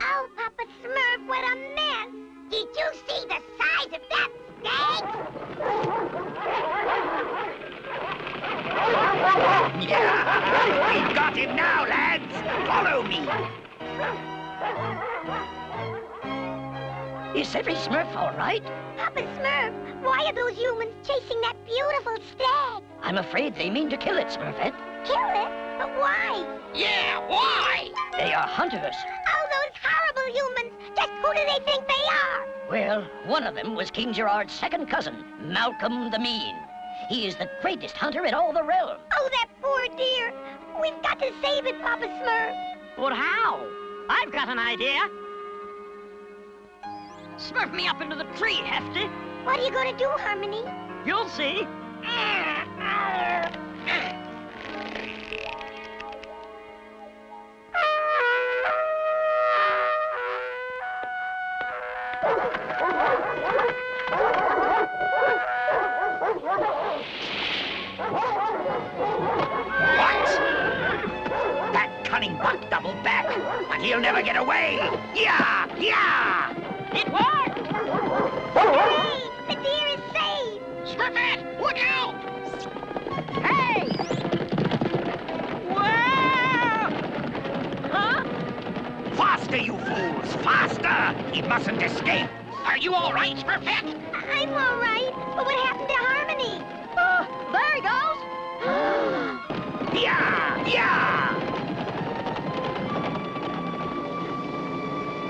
Oh, Papa Smurf, what a mess! Did you see the size of that snake? Yeah! We've got him now, lads! Follow me! Is every Smurf all right? Papa Smurf, why are those humans chasing that beautiful stag? I'm afraid they mean to kill it, Smurfette. Kill it? But why? Yeah, why? They are hunters. Oh, those horrible humans! Just who do they think they are? Well, one of them was King Gerard's second cousin, Malcolm the Mean. He is the greatest hunter in all the realm. Oh, that poor deer! We've got to save it, Papa Smurf. But how? I've got an idea. Smurf me up into the tree, Hefty. What are you going to do, Harmony? You'll see. What? That cunning buck doubled back, but he'll never get away! Yeah! Yeah! It worked! Hooray! The deer is saved! Smurfette, look out! Hey! Wow! Huh? Faster, you fools! Faster! He mustn't escape! Are you all right, Smurfette? I'm all right, but what happened to Harmony? Uh, there he goes. [gasps] Yeah! Yeah!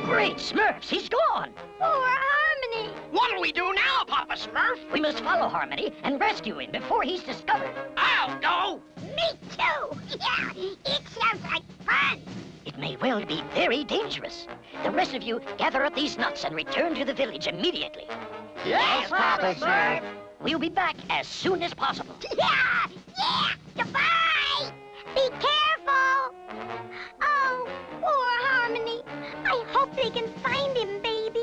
Great Smurfs, he's gone. Poor Harmony! What'll we do now, Papa Smurf? We must follow Harmony and rescue him before he's discovered. I'll go. Me too! [laughs] Yeah, it sounds like fun! It may well be very dangerous. The rest of you gather up these nuts and return to the village immediately. Yes, Papa Smurf. We'll be back as soon as possible. [laughs] Yeah! Yeah! Goodbye! Be careful! Oh, poor Harmony. I hope they can find him, baby.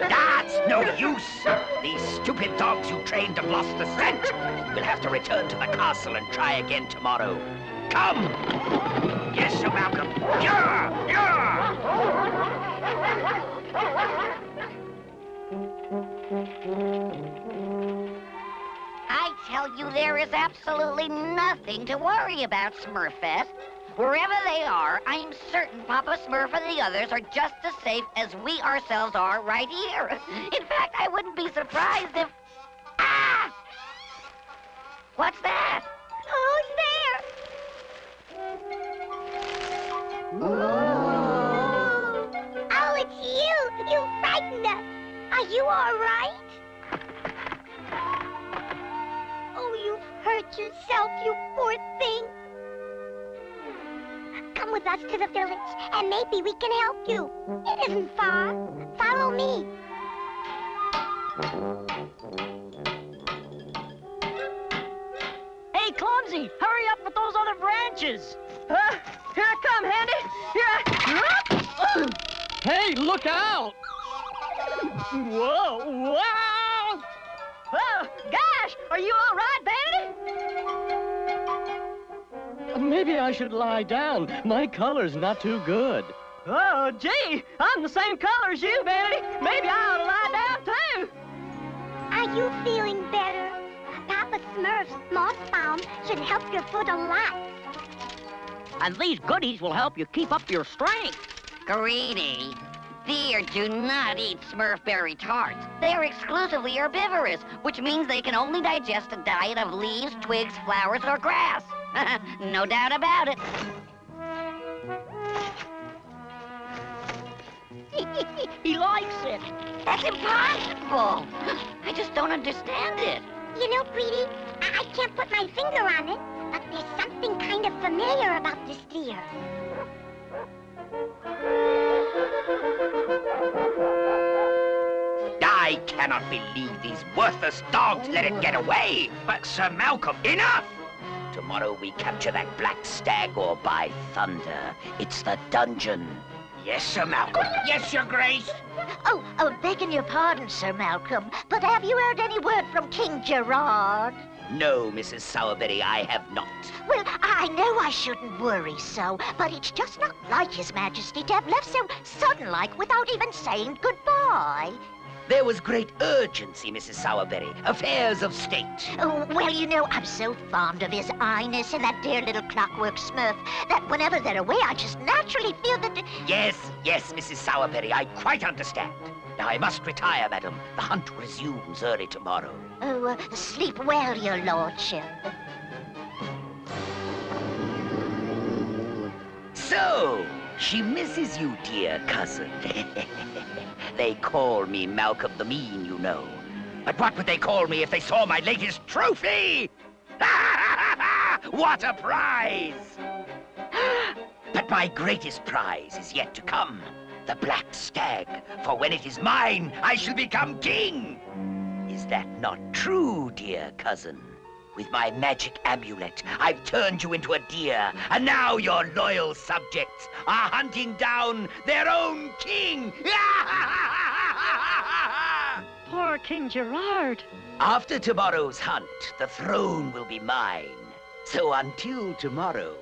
That's no use! These stupid dogs you trained have lost the scent! We'll have to return to the castle and try again tomorrow. Come! Yes, Sir Malcolm! Yeah! Yeah! I tell you, there is absolutely nothing to worry about, Smurfette. Wherever they are, I'm certain Papa Smurf and the others are just as safe as we ourselves are right here. [laughs] In fact, I wouldn't be surprised if... Ah! What's that? Who's there? Oh, you! Frightened us! Are you all right? Oh, you've hurt yourself, you poor thing! Come with us to the village, and maybe we can help you. It isn't far. Follow me. Hey, Clumsy, hurry up with those other branches. Uh, here I come, Handy. Here I... Hey, look out! Whoa, wow! Oh, gosh, are you all right, Vanity? Maybe I should lie down. My color's not too good. Oh, gee, I'm the same color as you, Vanity. Maybe I ought to lie down, too. Are you feeling better? Papa Smurf's moss balm should help your foot a lot. And these goodies will help you keep up your strength. Greedy. Deer do not eat Smurfberry tarts. They are exclusively herbivorous, which means they can only digest a diet of leaves, twigs, flowers, or grass. [laughs] no doubt about it. [laughs] he likes it. That's impossible. I just don't understand it. You know, Greedy, I, I can't put my finger on it, but there's something kind of familiar about this deer. I cannot believe these worthless dogs let it get away! But, Sir Malcolm, enough! Tomorrow we capture that black stag, or by thunder, it's the dungeon. Yes, Sir Malcolm. Yes, Your Grace. Oh, oh, begging your pardon, Sir Malcolm, but have you heard any word from King Gerard? No, Mrs. Sowerberry, I have not. Well, I know I shouldn't worry so, but it's just not like His Majesty to have left so sudden-like without even saying goodbye. There was great urgency, Mrs. Sowerberry. Affairs of state. Oh, well, you know, I'm so fond of His Highness and that dear little clockwork Smurf that whenever they're away, I just naturally feel that... Yes, yes, Mrs. Sowerberry, I quite understand. Now I must retire, madam. The hunt resumes early tomorrow. Oh, uh, sleep well, your lordship. So, she misses you, dear cousin. [laughs] they call me Malcolm the Mean, you know. But what would they call me if they saw my latest trophy? [laughs] what a prize! [gasps] but my greatest prize is yet to come. The Black Stag. For when it is mine, I shall become king. Is that not true, dear cousin? With my magic amulet, I've turned you into a deer, and now your loyal subjects are hunting down their own king! [laughs] Poor King Gerard. After tomorrow's hunt, the throne will be mine. So until tomorrow,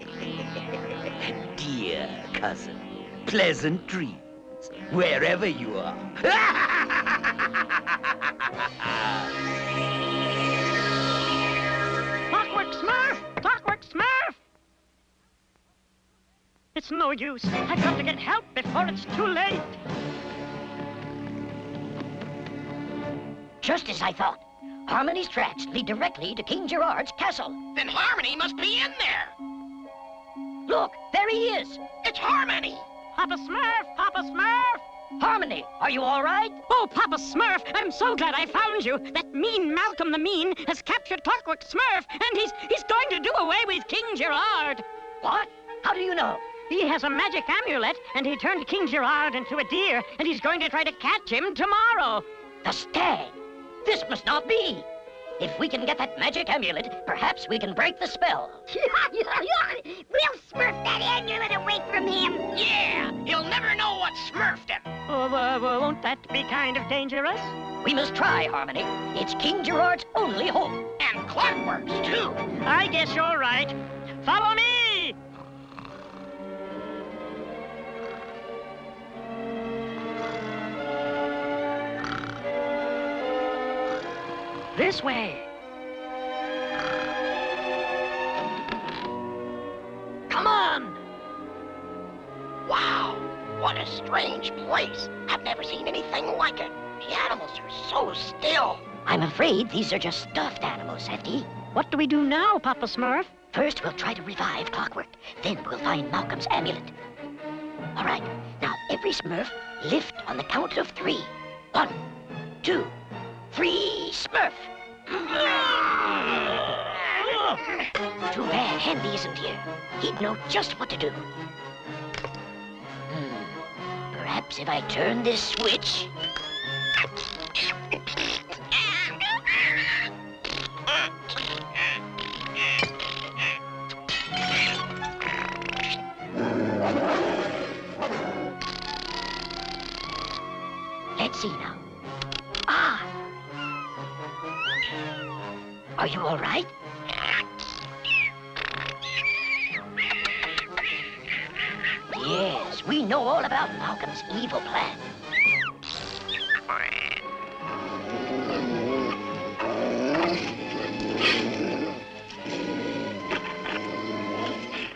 [laughs] dear cousin, pleasant dreams, wherever you are. [laughs] Clockwork Smurf! Clockwork Smurf! It's no use. I've got to get help before it's too late. Just as I thought. Harmony's tracks lead directly to King Gerard's castle. Then Harmony must be in there. Look, there he is. It's Harmony. Papa Smurf! Papa Smurf! Harmony, are you all right? Oh, Papa Smurf, I'm so glad I found you. That mean Malcolm the Mean has captured Clockwork Smurf, and he's he's going to do away with King Gerard. What? How do you know? He has a magic amulet, and he turned King Gerard into a deer, and he's going to try to catch him tomorrow. The stag. This must not be. If we can get that magic amulet, perhaps we can break the spell. [laughs] we'll smurf that amulet away from him. Yeah, he'll never know what smurfed him. Oh, uh, won't that be kind of dangerous? We must try, Harmony. It's King Gerard's only hope. And Clockwork's, too. I guess you're right. Follow me! This way. Come on! Wow, what a strange place. I've never seen anything like it. The animals are so still. I'm afraid these are just stuffed animals, Hefty. What do we do now, Papa Smurf? First, we'll try to revive Clockwork. Then we'll find Malcolm's amulet. All right, now every Smurf, lift on the count of three. One, two, three, Smurf. Too bad Handy isn't here. He'd know just what to do. Hmm. Perhaps if I turn this switch... Let's see now. Are you all right? Yes, we know all about Malcolm's evil plan.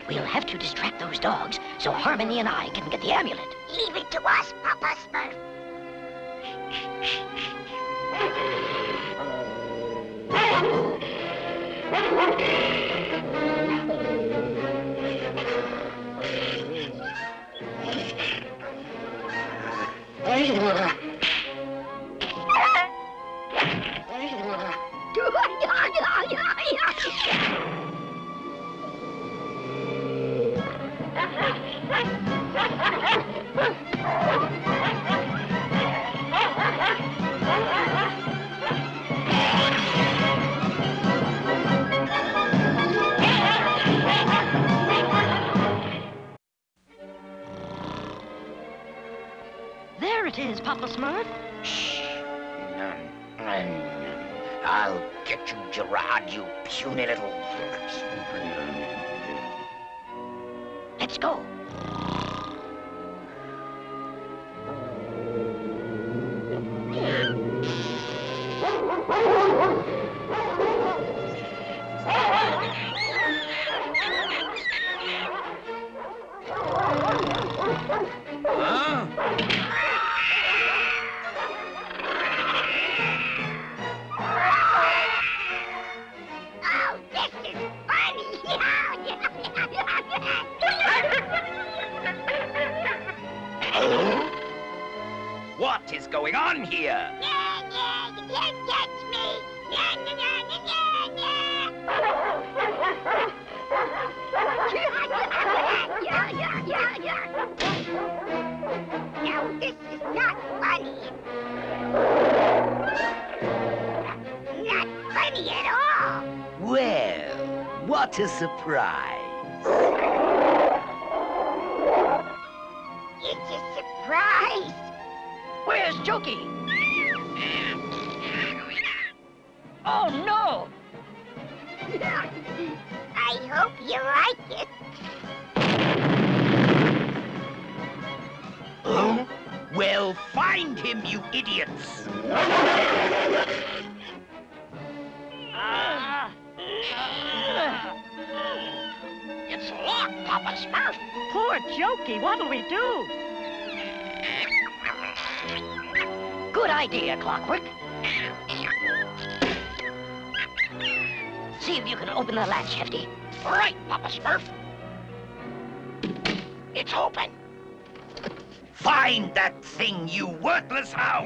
We'll have to distract those dogs so Harmony and I can get the amulet. Leave it to us, Papa Smurf. There [laughs] Thank you.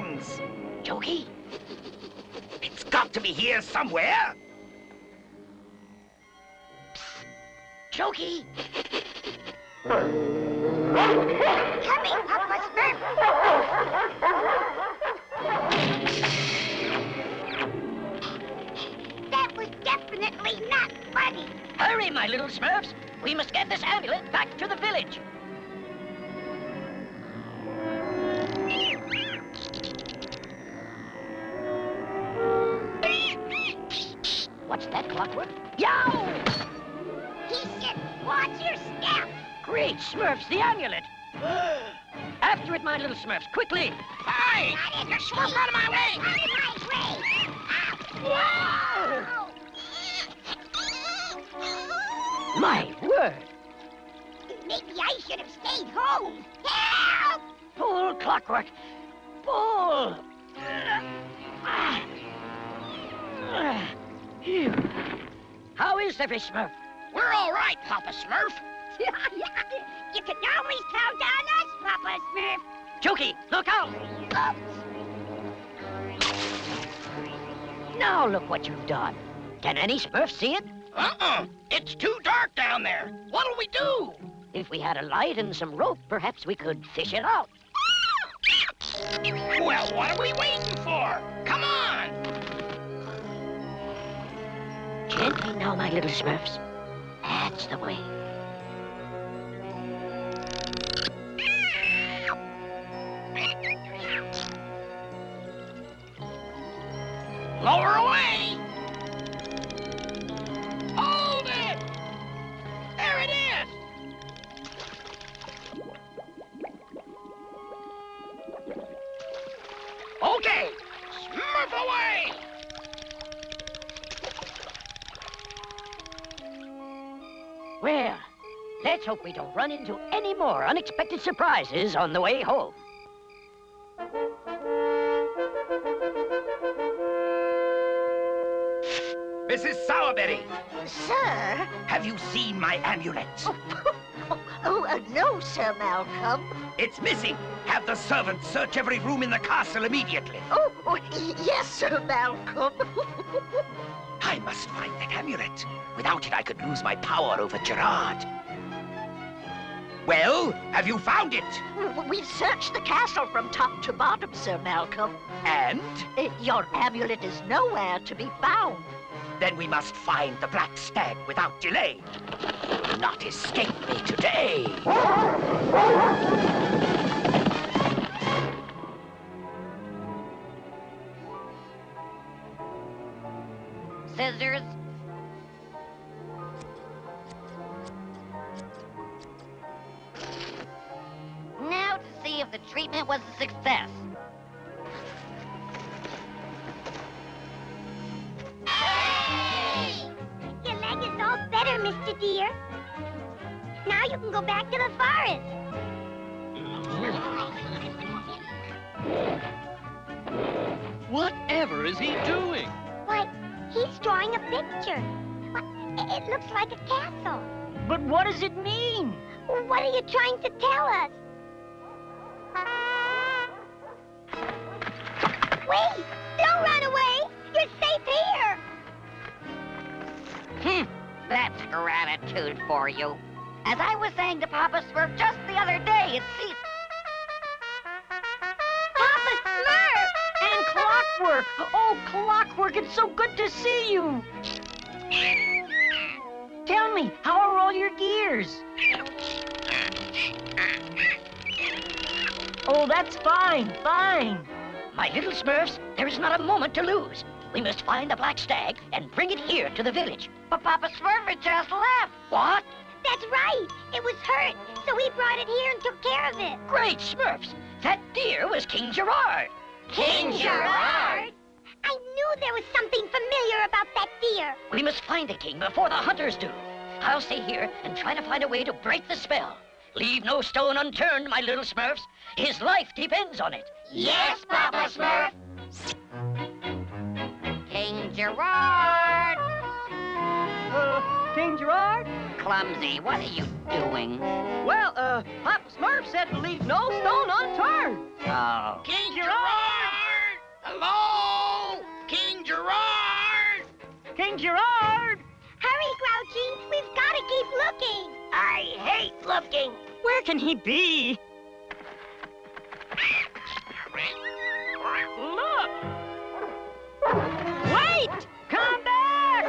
Hounds! Jokey? It's got to be here somewhere. Jokey? Coming, Papa Smurf. That was definitely not funny. Hurry, my little Smurfs. We must get this amulet back to the village. What's that, Clockwork? Yow! He said, watch your step. Great Smurfs, the amulet! [gasps] After it, my little Smurfs, quickly! Hey! Get Smurf out of my way! Out of my way! Whoa! My word! Maybe I should have stayed home. Help! Pull, Clockwork! Pull! [sighs] Ah. Ah. How is every Smurf? We're all right, Papa Smurf. [laughs] you can always count on us, Papa Smurf. Jokey, look out! Now look what you've done. Can any Smurf see it? Uh-uh. It's too dark down there. What'll we do? If we had a light and some rope, perhaps we could fish it out. Well, what are we waiting for? Come on! Gently now, my little Smurfs. That's the way. Lower away! Hope we don't run into any more unexpected surprises on the way home. Mrs. Sowerberry, Sir? have you seen my amulet? [laughs] Oh, uh, no, Sir Malcolm. It's missing. Have the servants search every room in the castle immediately. Oh, oh, yes, Sir Malcolm. [laughs] I must find that amulet. Without it, I could lose my power over Gerard. Well, have you found it? We've searched the castle from top to bottom, Sir Malcolm. And? Uh, Your amulet is nowhere to be found. Then we must find the Black Stag without delay. Will Not escape me today. treatment was a success. Your leg is all better, Mr. Deer. Now you can go back to the forest. Whatever is he doing? Why, he's drawing a picture. Why, It looks like a castle. But what does it mean? What are you trying to tell us? Wait! Don't run away! You're safe here! Hmm, that's gratitude for you. As I was saying to Papa Smurf just the other day, it seems... Papa Smurf! And Clockwork! Oh, Clockwork, it's so good to see you! Tell me, how are all your gears? Oh, that's fine, fine. My little Smurfs, there is not a moment to lose. We must find the black stag and bring it here to the village. But Papa Smurf had just left. What? That's right! It was hurt, so we brought it here and took care of it. Great Smurfs! That deer was King Gerard. King Gerard? I knew there was something familiar about that deer. We must find the king before the hunters do. I'll stay here and try to find a way to break the spell. Leave no stone unturned, my little Smurfs. His life depends on it. Yes, Papa Smurf. King Gerard. Uh, King Gerard? Clumsy, what are you doing? Well, uh, Papa Smurf said to leave no stone unturned. Oh. King Gerard! Hello? King Gerard! King Gerard! Hurry, Grouchy! We've got to keep looking! I hate looking. Where can he be? Look! Wait! Come back!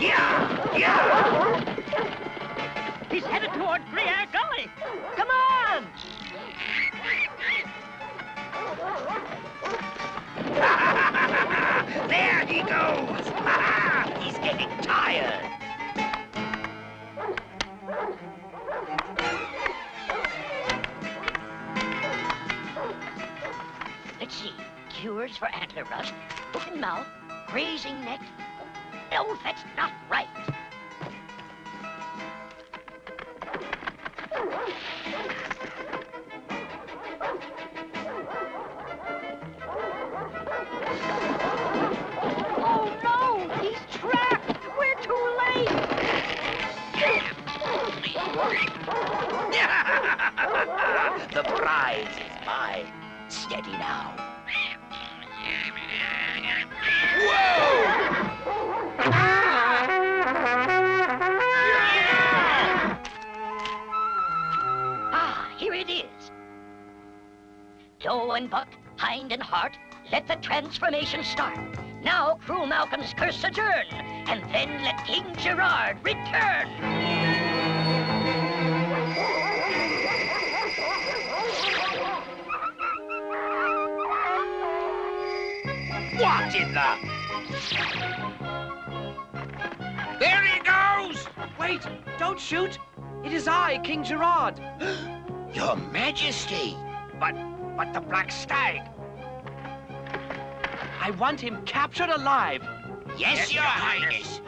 Yeah! Yeah! He's headed toward Gruyere Gully. Come on! [laughs] there he goes! [laughs] He's getting tired. Let's see. Cures for antler rust, and mouth, grazing neck. No, that's not right. [laughs] the prize is mine. Steady now. Whoa! Ah, here it is. Toe and buck, hind and heart, let the transformation start. Now cruel Malcolm's curse adjourn, and then let King Gerard return. What in the... There he goes! Wait! Don't shoot! It is I, King Gerard. [gasps] Your Majesty! But, but the Black Stag? I want him captured alive. Yes, Your Highness.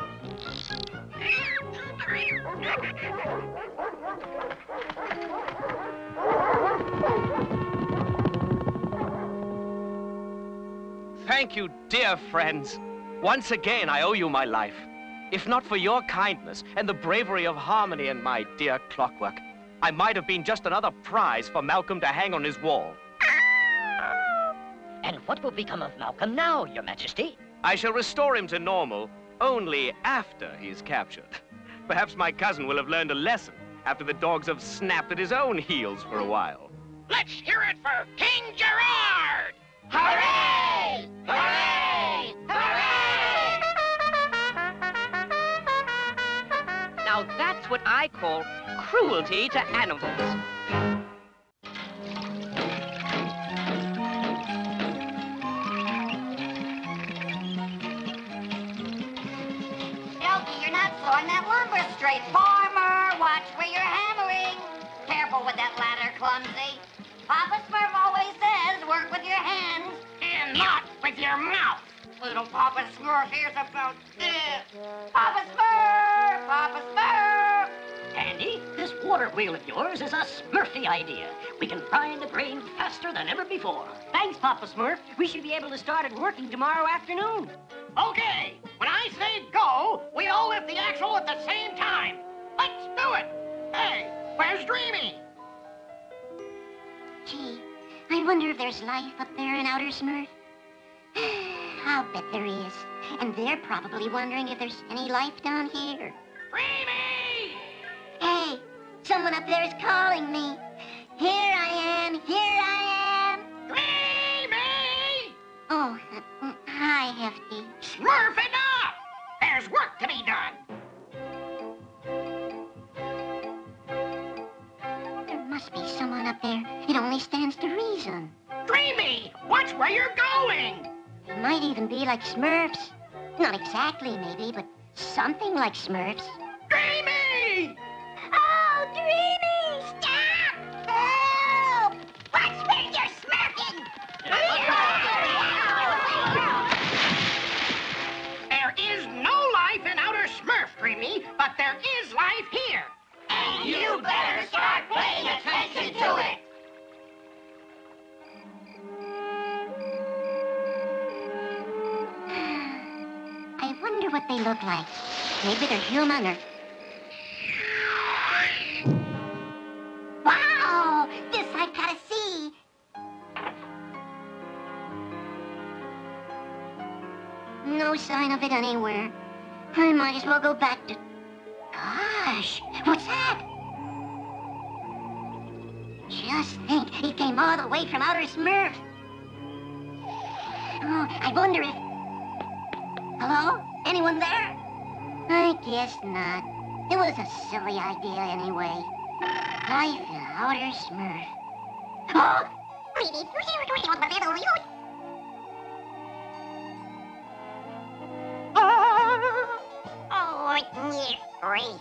Thank you, dear friends. Once again, I owe you my life. If not for your kindness and the bravery of Harmony and my dear Clockwork, I might have been just another prize for Malcolm to hang on his wall. And what will become of Malcolm now, Your Majesty? I shall restore him to normal only after he's captured. Perhaps my cousin will have learned a lesson after the dogs have snapped at his own heels for a while. Let's hear it for King Gerard! Hooray! Hooray! Hooray! Now that's what I call cruelty to animals. Elkie, you're not not throwing that lumber straight. Farmer, watch where you're hammering. Careful with that ladder, clumsy. Papa Smurf always says work with your hands and not with your mouth. Little Papa Smurf hears about this. Papa Smurf! Papa Smurf! Handy, this water wheel of yours is a Smurfy idea. We can grind the grain faster than ever before. Thanks, Papa Smurf. We should be able to start it working tomorrow afternoon. Okay, when I say go, we all lift the axle at the same time. Let's do it. Hey, where's Dreamy? Gee, I wonder if there's life up there in outer Smurf. [sighs] I'll bet there is. And they're probably wondering if there's any life down here. Dreamy! Hey, someone up there is calling me. Here I am, here I am. Dreamy! Oh, uh, mm, hi, Hefty. Smurf enough! There's work to be done. There must be someone up there. It only stands to reason. Dreamy, watch where you're going. They might even be like Smurfs. Not exactly, maybe, but something like Smurfs. Dreamy! Oh, Dreamy! You better start paying attention to it. [sighs] I wonder what they look like. Maybe they're human or... Wow! This I've gotta see! No sign of it anywhere. I might as well go back to... Gosh! What's that? Just think, it came all the way from outer Smurf. Oh, I wonder if... Hello? Anyone there? I guess not. It was a silly idea anyway. Life in outer Smurf. Oh! Oh, oh yeah, great.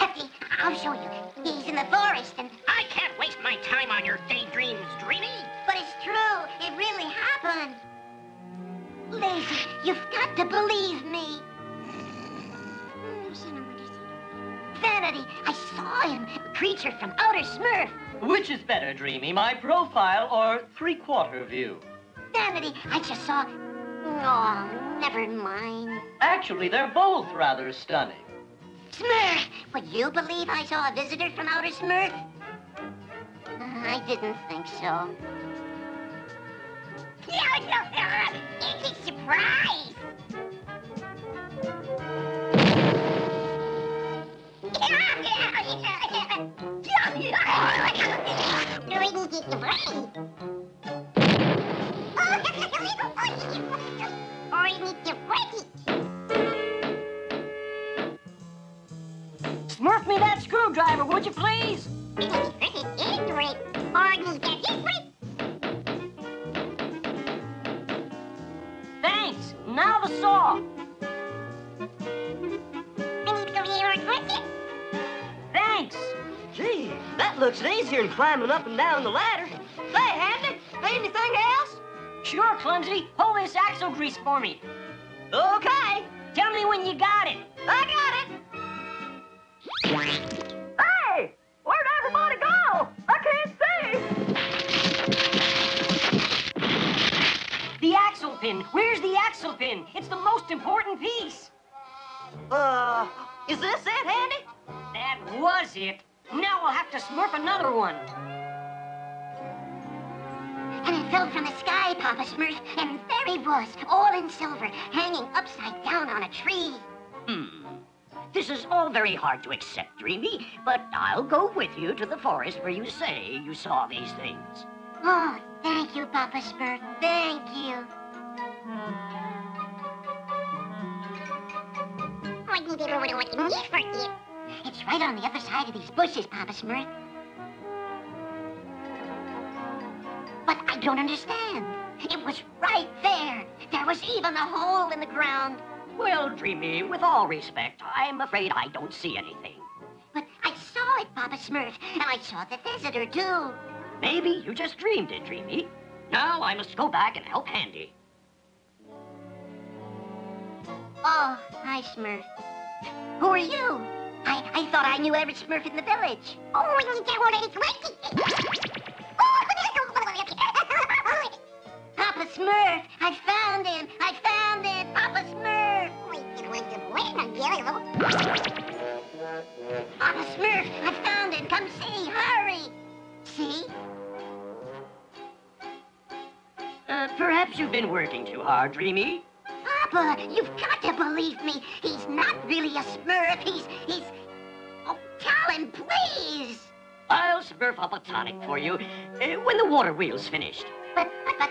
Hefty, I'll show you. He's in the forest and... I can't waste my time on your daydreams, Dreamy. But it's true. It really happened. Lazy, you've got to believe me. Hmm, Vanity, I saw him. A creature from outer Smurf. Which is better, Dreamy, my profile or three-quarter view? Vanity, I just saw... Oh, never mind. Actually, they're both rather stunning. Smurf! Would you believe I saw a visitor from outer Smurf? I didn't think so. It's a surprise. [laughs] Oh, Smurf me that screwdriver, would you please? Thanks. Now the saw. Thanks. Gee, that looks easier than climbing up and down the ladder. Say, Handy, anything else? Sure, Clumsy. Hold this axle grease for me. Okay. Tell me when you got it. I got it. Hey! Where'd everybody go? I can't see. The axle pin. Where's the axle pin? It's the most important piece. Uh, is this it, Handy? That was it. Now we'll have to smurf another one. and it fell from the sky, Papa Smurf, and there it was, all in silver, hanging upside down on a tree. Hmm. This is all very hard to accept, Dreamy, but I'll go with you to the forest where you say you saw these things. Oh, thank you, Papa Smurf. Thank you. It's right on the other side of these bushes, Papa Smurf. But I don't understand. It was right there. There was even a hole in the ground. Well, Dreamy, with all respect, I'm afraid I don't see anything. But I saw it, Papa Smurf, and I saw the visitor, too. Maybe you just dreamed it, Dreamy. Now I must go back and help Handy. Oh, hi, Smurf. Who are you? I, I thought I knew every Smurf in the village. Oh, [laughs] Papa Smurf, I found him. I found him. Papa Smurf. Wait, wait, wait, Papa Smurf, I found him. Come see. Hurry. See? Uh, perhaps you've been working too hard, Dreamy. Papa, you've got to believe me. He's not really a Smurf. He's, he's... Oh, tell him, please. I'll smurf up a tonic for you uh, when the water wheel's finished. But, but, but...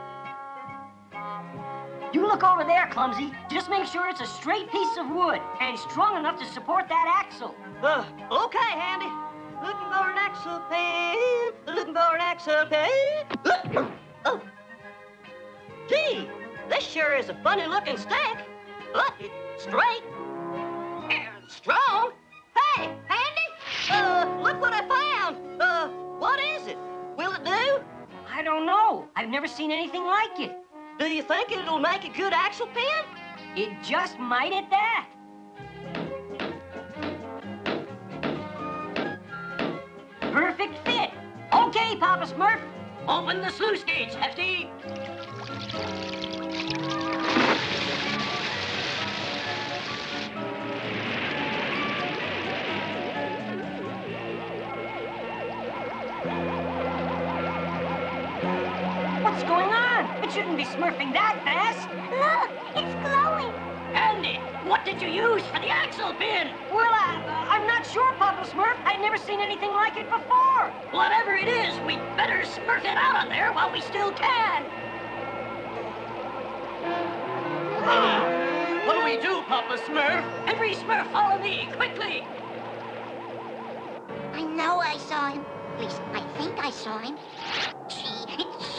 look over there, Clumsy. Just make sure it's a straight piece of wood and strong enough to support that axle. Uh, okay, Handy. Looking for an axle pan. Looking for an axle pan. Oh. Gee, this sure is a funny looking stick. Look, it's straight. And strong. Hey, Handy. Uh, look what I found. Uh, what is it? Will it do? I don't know. I've never seen anything like it. Do you think it'll make a good axle pin? It just might at that. Perfect fit. Okay, Papa Smurf. Open the sluice gates, Hefty. Be smurfing that fast. Look, it's glowing. Handy, what did you use for the axle pin? Well, I, uh, I'm not sure, Papa Smurf. I've never seen anything like it before. Whatever it is, we'd better smurf it out of there while we still can. Ah, what do we do, Papa Smurf? Every Smurf follow me, quickly. I know I saw him. At least, I think I saw him.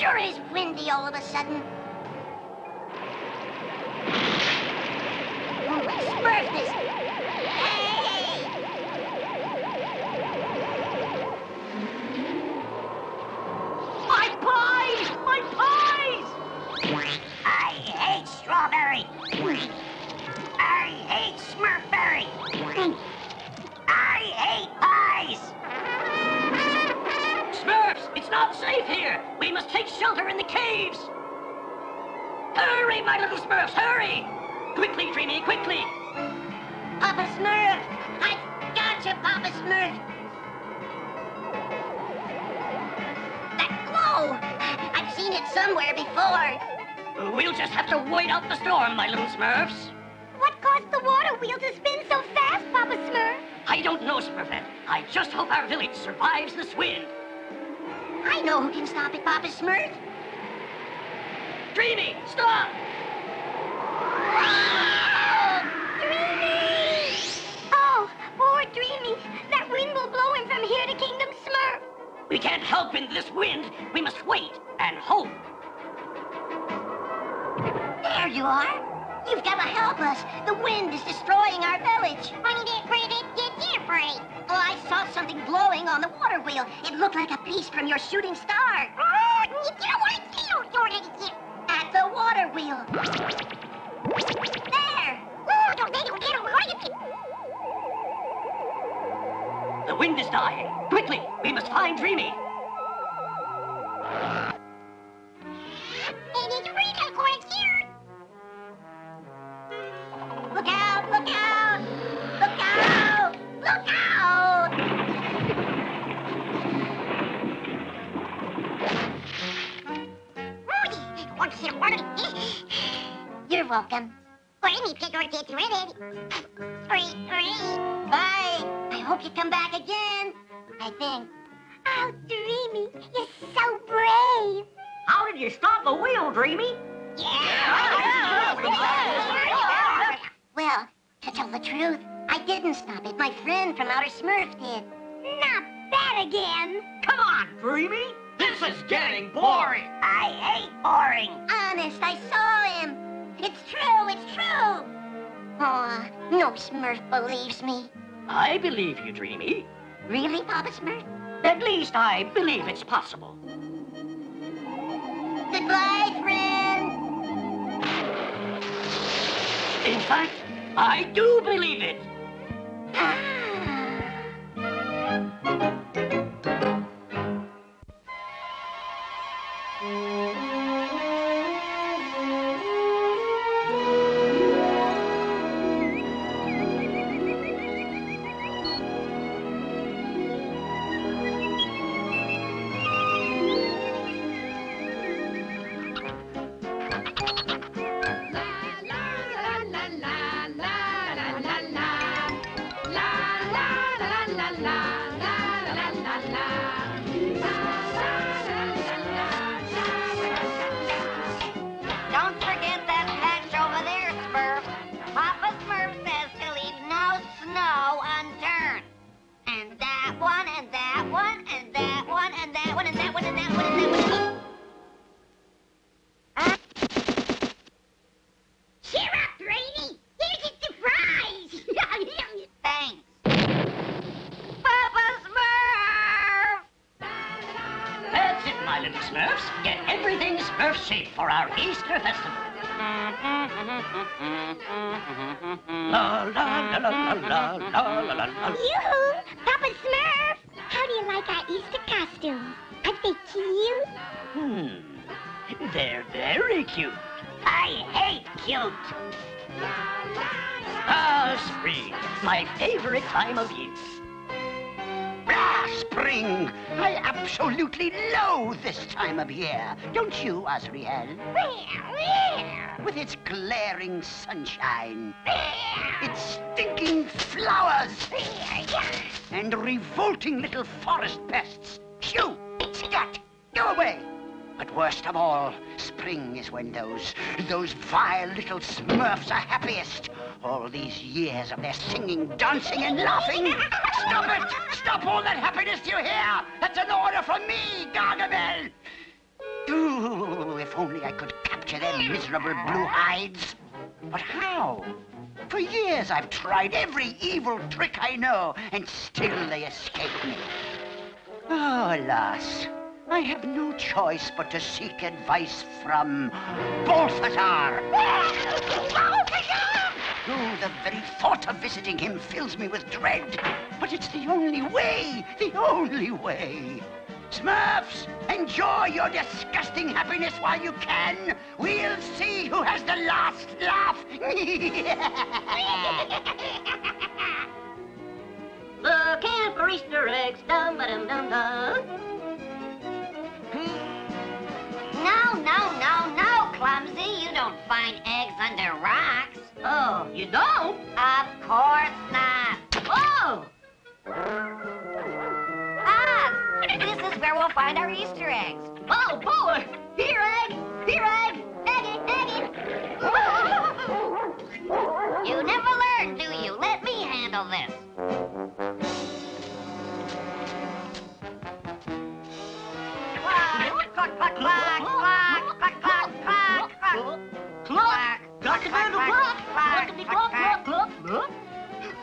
Sure is windy all of a sudden. Smurf this! Truth, I didn't stop it. My friend from Outer Smurf did. Not that again. Come on, Dreamy. This is getting boring. I hate boring. Honest, I saw him. It's true, it's true. Aw, no Smurf believes me. I believe you, Dreamy. Really, Papa Smurf? At least I believe it's possible. Goodbye, friend. In fact, I do believe it. [sighs] [sighs] Ah. You, Azrael? With its glaring sunshine, its stinking flowers, and revolting little forest pests. Shoo! Scat! Go away! But worst of all, spring is when those, those vile little smurfs are happiest. All these years of their singing, dancing, and laughing. Stop it! Stop all that happiness, you hear? That's an order from me, Gargamel! Ooh, if only I could capture their miserable blue hides. But how? For years I've tried every evil trick I know, and still they escape me. Oh, alas. I have no choice but to seek advice from Balthazar. Oh, the very thought of visiting him fills me with dread. But it's the only way, the only way. Smurfs, enjoy your disgusting happiness while you can. We'll see who has the last laugh. Looking for Easter eggs. Dum ba dum dum dum. No, no, no, no, Clumsy. You don't find eggs under rocks. Oh, you don't? Of course not. Oh! Ah, this is where we'll find our Easter eggs. Oh, boy! Here, egg! Here, egg! Eggy, eggy! You never learn, do you? Let me handle this. Quack, quack, quack, quack, quack, quack, quack, quack, quack. Clock! Got to go to clock! Got to be clock, clock, clock, clock.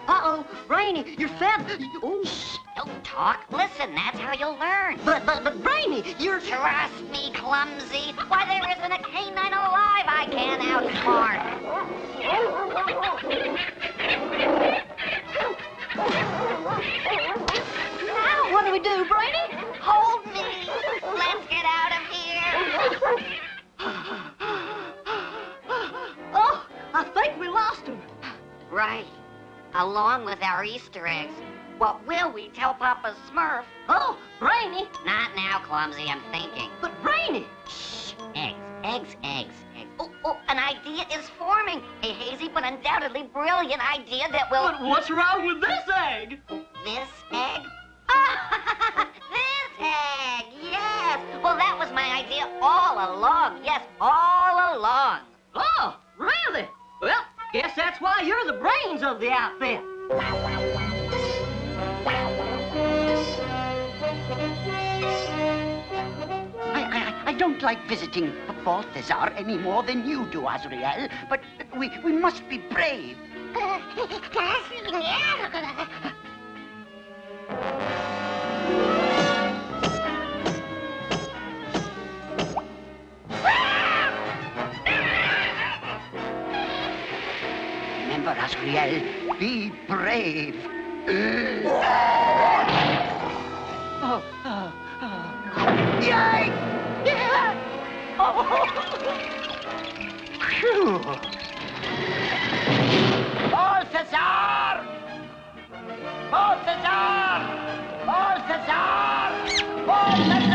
Uh-oh, Brainy, you're fed. Oh, Shh, don't talk. Listen, that's how you'll learn. but, but, but, Brainy, you're... Trust me, clumsy. Why, there isn't a canine alive I can't outsmart. [laughs] our Easter eggs. What will we tell Papa Smurf? Oh, Brainy. Not now, Clumsy. I'm thinking. But Brainy. Shh. Eggs, eggs, eggs, eggs. Oh, oh, an idea is forming. A hazy but undoubtedly brilliant idea that will... But what's wrong with this egg? This egg? [laughs] this egg, yes. Well, that was my idea all along. Yes, all along. Oh, really? Well, guess that's why you're the brains of the outfit. I, I, don't like visiting Balthazar any more than you do, Azrael, but we, we must be brave. [laughs] Be brave. oh, oh, oh. Yay! Phew. Balthazar! Balthazar! Balthazar! Balthazar!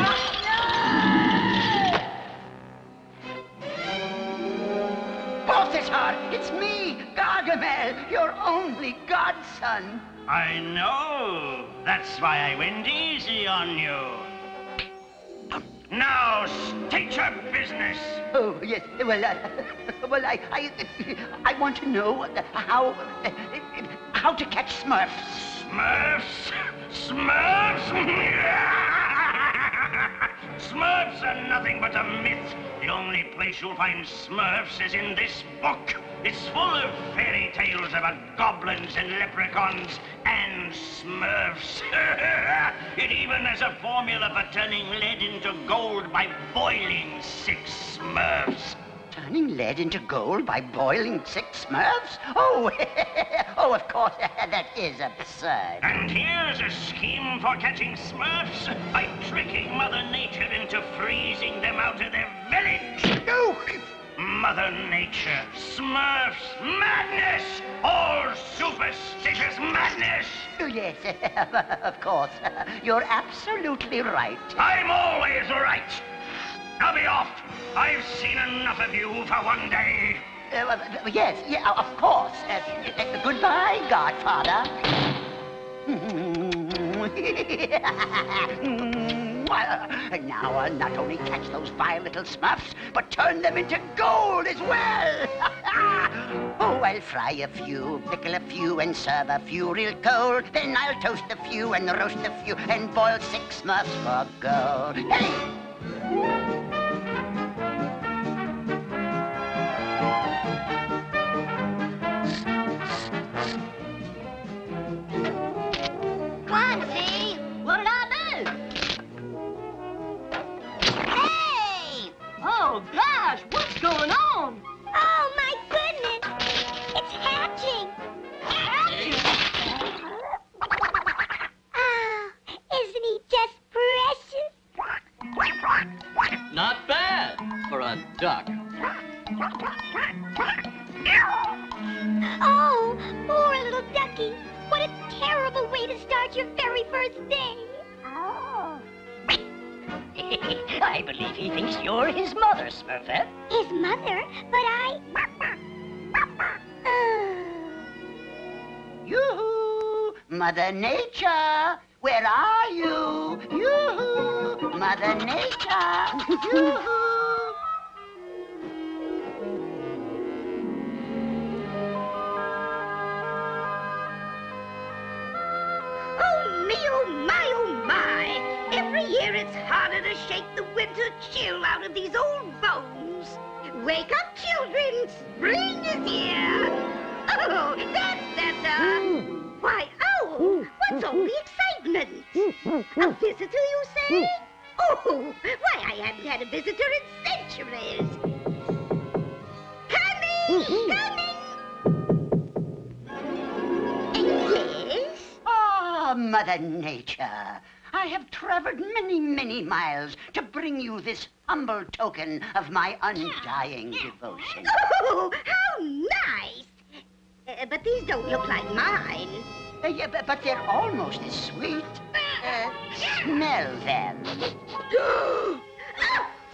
It's me, Gargamel, your only godson. I know. That's why I went easy on you. Now, state your business. Oh, yes. Well, uh, [laughs] well, I, I, I want to know how, uh, how to catch Smurfs. Smurfs? Smurfs? [laughs] [laughs] Smurfs are nothing but a myth. The only place you'll find Smurfs is in this book. It's full of fairy tales about goblins and leprechauns and Smurfs. [laughs] it even has a formula for turning lead into gold by boiling six Smurfs. Turning lead into gold by boiling six Smurfs? Oh, [laughs] oh, of course, [laughs] that is absurd. And here's a scheme for catching Smurfs by tricking Mother Nature into freezing them out of their village. No! Mother Nature, Smurfs, madness! All superstitious madness! Oh, yes, [laughs] of course. You're absolutely right. I'm always right. I'll be off. I've seen enough of you for one day. Uh, yes, yeah, of course. Uh, uh, goodbye, Godfather. [laughs] now I'll not only catch those vile little smurfs, but turn them into gold as well. [laughs] oh, I'll fry a few, pickle a few, and serve a few real cold. Then I'll toast a few and roast a few and boil six smurfs for gold. Hey! Oh, gosh, what's going on? Oh, my goodness! It's hatching! Duck. Oh, poor little ducky. What a terrible way to start your very first day. Oh. [laughs] I believe he thinks you're his mother, Smurfette. Eh? His mother, but I... Oh. Yoo-hoo! Mother Nature, where are you? Yoo-hoo! Mother Nature, yoo-hoo! Humble token of my undying devotion. Oh, how nice! Uh, but these don't look like mine. Uh, yeah, but, but they're almost as sweet. Uh, smell them. [gasps] oh,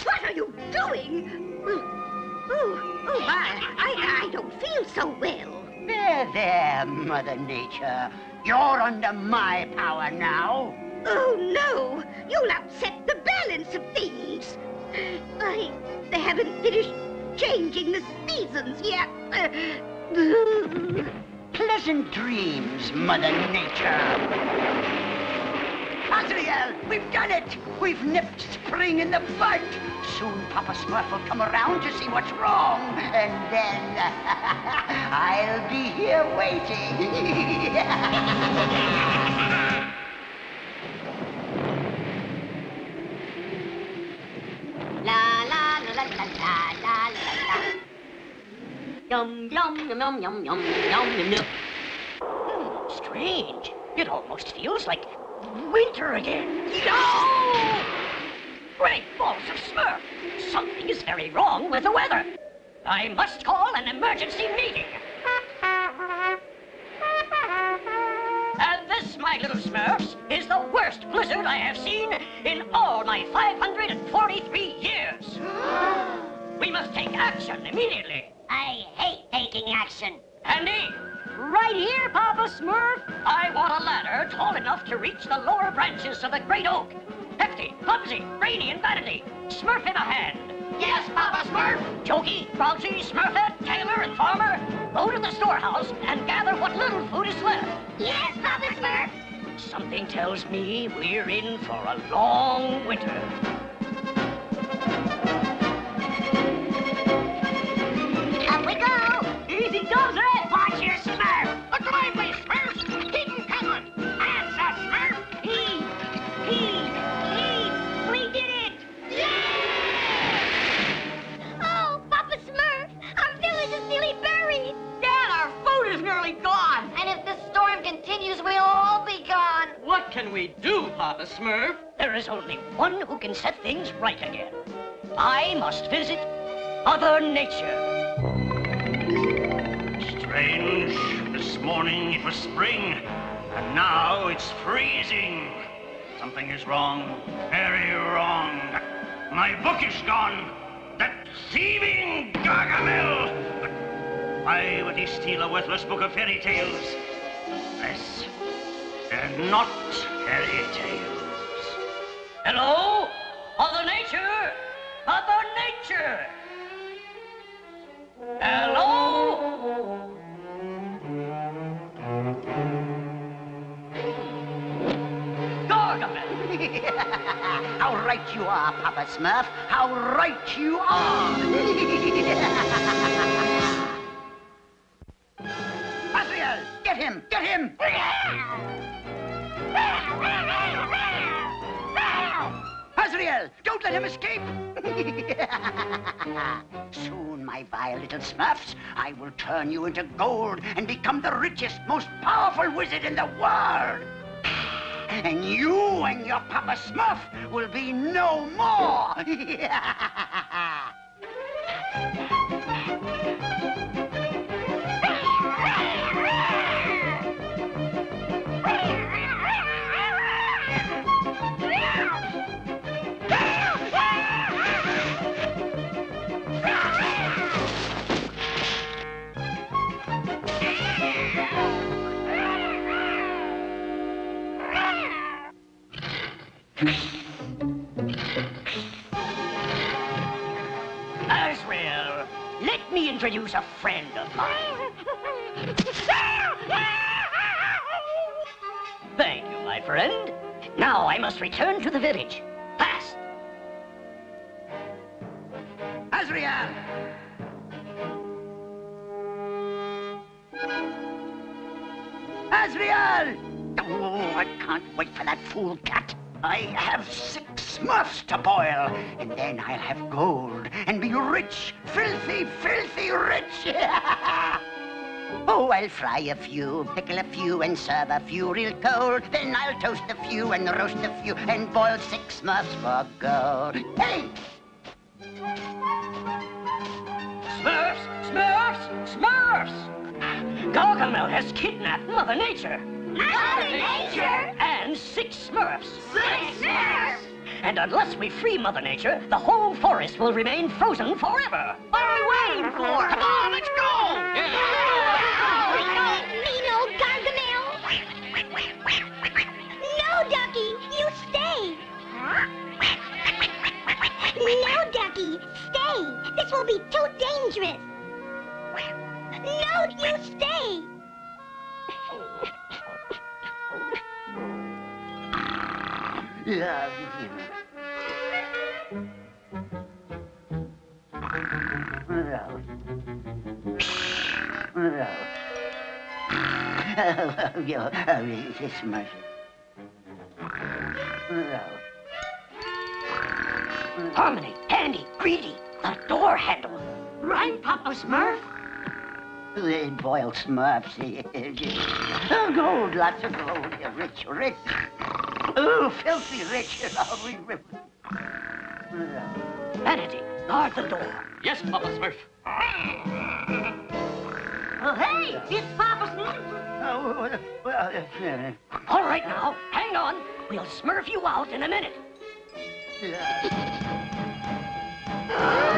what are you doing? Oh, oh my, I, I don't feel so well. There, there, Mother Nature. You're under my power now. Oh, no! You'll upset the balance of things. I, they haven't finished changing the seasons yet. Pleasant dreams, Mother Nature. Azrael, we've done it! We've nipped spring in the bud! Soon Papa Smurf will come around to see what's wrong, and then [laughs] I'll be here waiting. [laughs] La la la la la la la la la. Yum yum yum yum yum yum yum yum yum. Hmm, strange. It almost feels like winter again. No! Great balls of Smurf! Something is very wrong with the weather. I must call an emergency meeting. And this, my little Smurfs, is the worst blizzard I have seen in all my 543 years. we must take action immediately. I hate taking action. Handy, right here, Papa Smurf. I want a ladder tall enough to reach the lower branches of the great oak. Hefty, Clumsy, Brainy, and Vanity. Smurf in a hand. Yes, Papa Smurf. Jokey, Frogsy, Smurfette, Tailor, and Farmer, go to the storehouse and gather what little food is left. Yes, Papa Smurf. Something tells me we're in for a long winter. Up we go. Easy does it. Continues, we'll all be gone. What can we do, Papa Smurf? There is only one who can set things right again. I must visit Mother Nature. Strange. This morning it was spring, and now it's freezing. Something is wrong, very wrong. My book is gone. That thieving Gargamel! Why would he steal a worthless book of fairy tales? Yes, they're not fairy tales. Hello? Mother Nature? Mother Nature! Hello? Gargamel! [laughs] How right you are, Papa Smurf. How right you are. [laughs] him, get him. Azrael, don't let him escape. [laughs] Soon, my vile little Smurfs, I will turn you into gold and become the richest, most powerful wizard in the world. And you and your Papa Smurf will be no more. [laughs] Azrael, let me introduce a friend of mine. Thank you, my friend. Now I must return to the village. Fast! Azrael! Azrael! Oh, I can't wait for that fool cat. I have six Smurfs to boil, and then I'll have gold and be rich, filthy, filthy rich. [laughs] Oh, I'll fry a few, pickle a few, and serve a few real cold. Then I'll toast a few and roast a few and boil six Smurfs for gold. Hey! Smurfs! Smurfs! Smurfs! Gargamel has kidnapped Mother Nature. Mother Nature? And six Smurfs. Six Smurfs? And unless we free Mother Nature, the whole forest will remain frozen forever. What are we waiting for? Come on, let's go! Mean old Gargamel! No, Ducky, you stay! No, Ducky, stay! This will be too dangerous! No, you stay! Yeah, Harmony, Handy, Greedy, the door handle. Right, Papa Smurf? They boiled Smurfs. [laughs] gold, lots of gold. You're rich, rich. Oh, filthy rich. Vanity, guard the door. Yes, Papa Smurf. Oh, hey, it's Papa Smurf. All right now, hang on. We'll smurf you out in a minute. Ah, the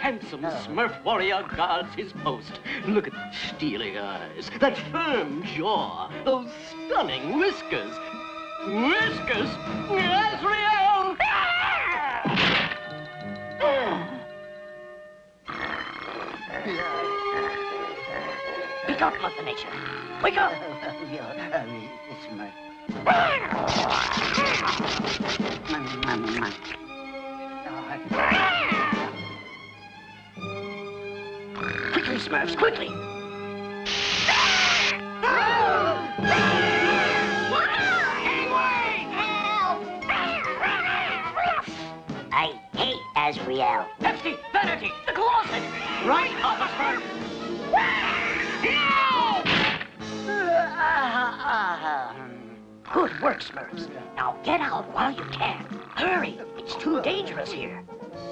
handsome Smurf warrior guards his post. Look at the steely eyes, that firm jaw, those stunning whiskers. Whiskers! Azrael! Wake up, Mother Nature. Wake up! Quickly, Smurfs, quickly! I hate Azrael. Pepsi, Vanity, the closet! Right, Papa Smurf! Good work, Smurfs. Now get out while you can. Hurry, it's too dangerous here.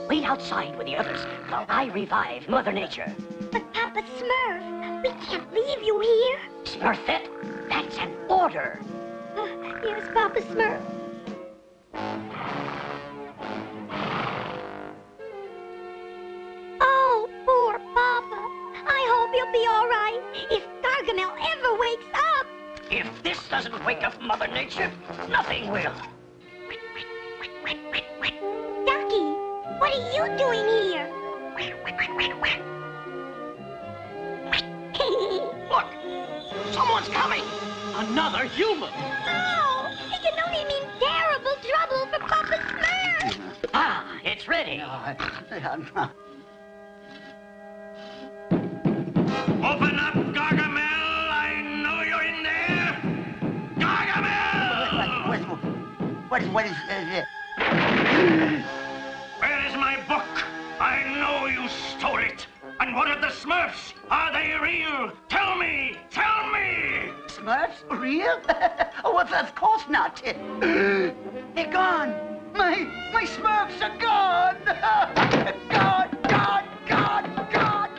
Wait outside with the others while I revive Mother Nature. But Papa Smurf, we can't leave you here. Smurfette, that's an order. Uh, here's Papa Smurf. Oh, poor Papa. I hope he'll be all right if Gargamel ever wakes up. If this doesn't wake up Mother Nature, nothing will. Ducky, what are you doing here? [laughs] Look, someone's coming. Another human. Oh, it can only mean terrible trouble for Papa Smurf. Ah, it's ready. Open up, Gargamel! I know you're in there! Gargamel! What is, what is, uh, Where is my book? I know you stole it. And what of the Smurfs? Are they real? Tell me! Tell me! Smurfs? Real? [laughs] oh, well, of course not. [gasps] They're gone. My, my Smurfs are gone. gone, gone, gone, gone.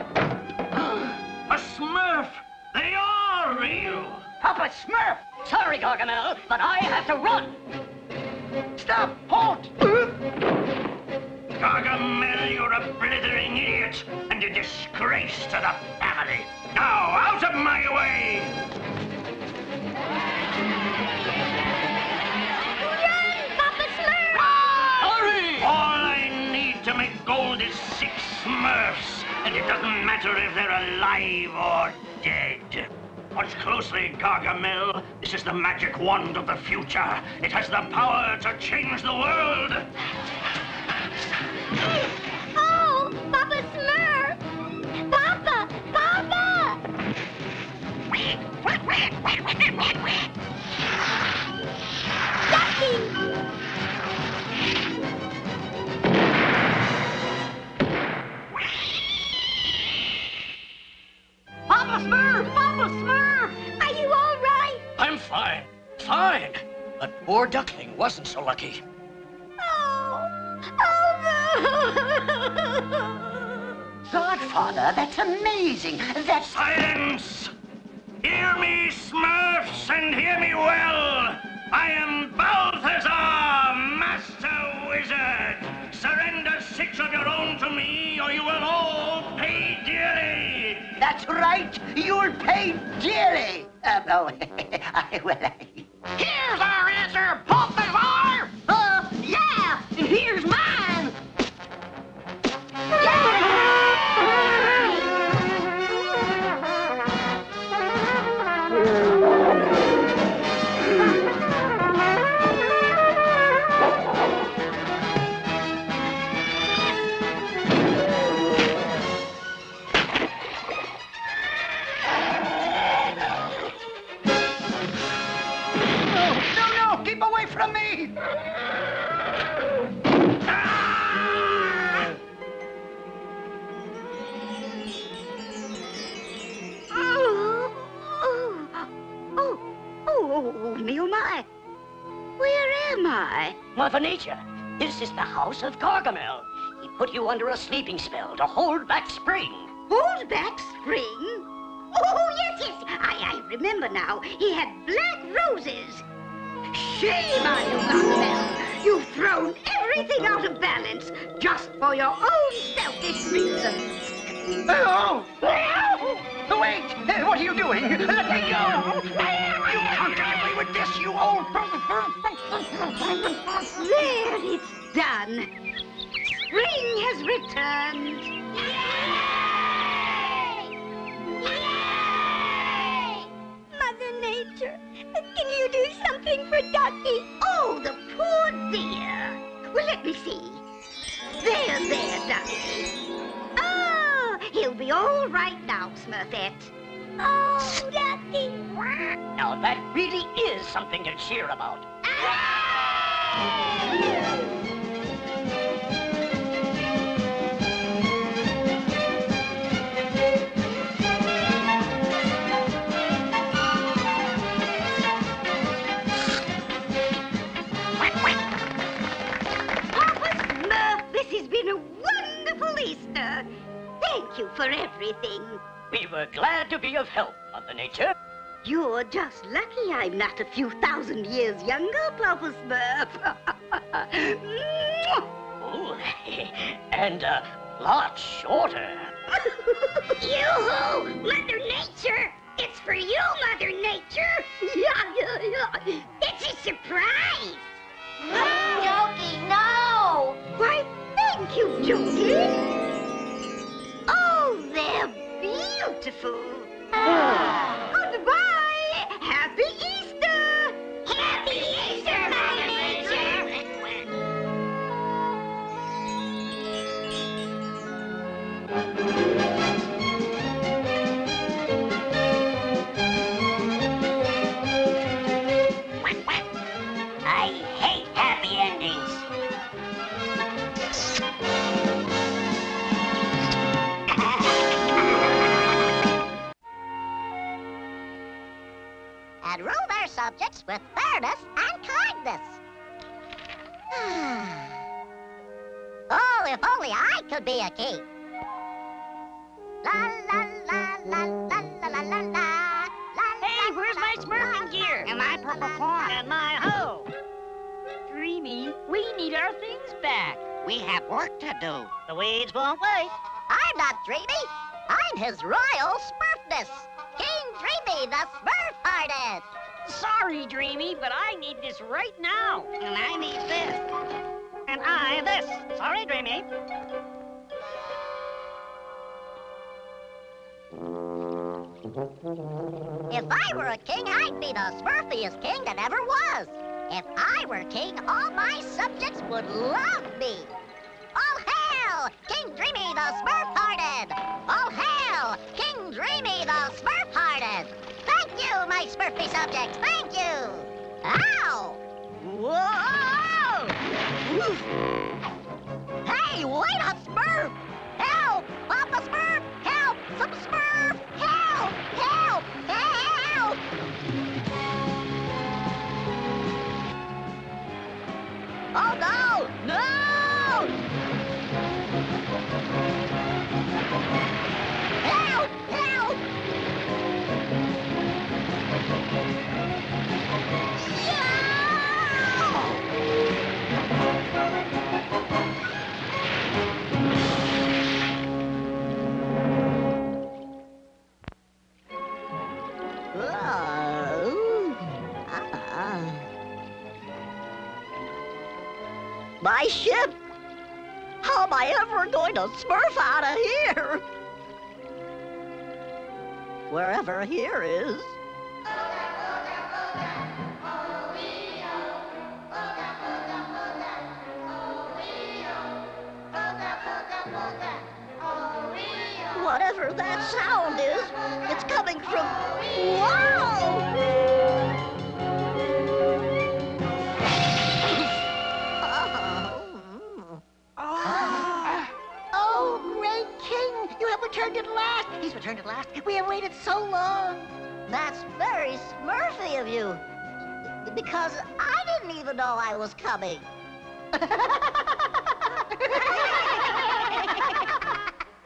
A Smurf! They are real! Papa Smurf! Sorry, Gargamel, but I have to run. Stop! Halt! Gargamel, you're a blithering idiot and a disgrace to the family. Now, out of my way! Run, Papa Smurf! Ah! Hurry! All I need to make gold is six Smurfs, and it doesn't matter if they're alive or dead. Watch closely, Gargamel. This is the magic wand of the future. It has the power to change the world. Oh, Papa Smurf! Papa! Papa! Papa Smurf! Papa Smurf! Are you all right? I'm fine. Fine. But poor Duckling wasn't so lucky. Godfather, that's amazing. That's... Silence! Hear me, Smurfs, and hear me well. I am Balthazar, Master Wizard. Surrender six of your own to me, or you will all pay dearly. That's right. You'll pay dearly. Uh, oh, [laughs] I will. Here's our answer, Balthazar! Mother Nature, this is the house of Gargamel. He put you under a sleeping spell to hold back spring. Hold back spring? Oh, yes, yes, I, I remember now. He had black roses. Shame on you, Gargamel. You've thrown everything out of balance just for your own selfish reasons. Oh! Wait! Uh, What are you doing? Let me go! You can't get away with this, you old... There, it's done. Spring has returned. Mother Nature, can you do something for Ducky? Oh, the poor dear. Well, let me see. There, there, Ducky. He'll be all right now, Smurfette. Oh, Ducky. Now that really is something to cheer about. Papa you for everything. We were glad to be of help, Mother Nature. You're just lucky I'm not a few thousand years younger, Papa Smurf. [laughs] Ooh, [laughs] and a lot shorter. [laughs] Yoo-hoo! Mother Nature! It's for you, Mother Nature! yeah, yeah, yeah. It's a surprise! Hmm, Jokey, no! Why, thank you, Jokey. Oh, they're beautiful. Hmm. Ah, goodbye. Happy Easter. subjects with fairness and kindness. [sighs] oh, if only I could be a king. La la la la la la la la Hey, where's my smurfing gear? And my purple pawn. And my hoe. Dreamy, we need our things back. We have work to do. The weeds won't wait. I'm not Dreamy. I'm his royal smurfness. King Dreamy, the smurf artist. Sorry, Dreamy, but I need this right now. And I need this. And I this. Sorry, Dreamy. If I were a king, I'd be the smurfiest king that ever was. If I were king, all my subjects would love me. All hail, King Dreamy the Smurf-Hearted! My Smurfy subjects, thank you! Ow! Whoa! Hey, wait up, Smurf! Help! Papa Smurf! Help! Some Smurf! Help! Help! Help! Oh, no! No! My ship! How am I ever going to smurf out of here? Wherever here is. Whatever that sound is, it's coming from. Oh, returned at last! He's returned at last. We have waited so long. That's very smurfy of you. Because I didn't even know I was coming. [laughs]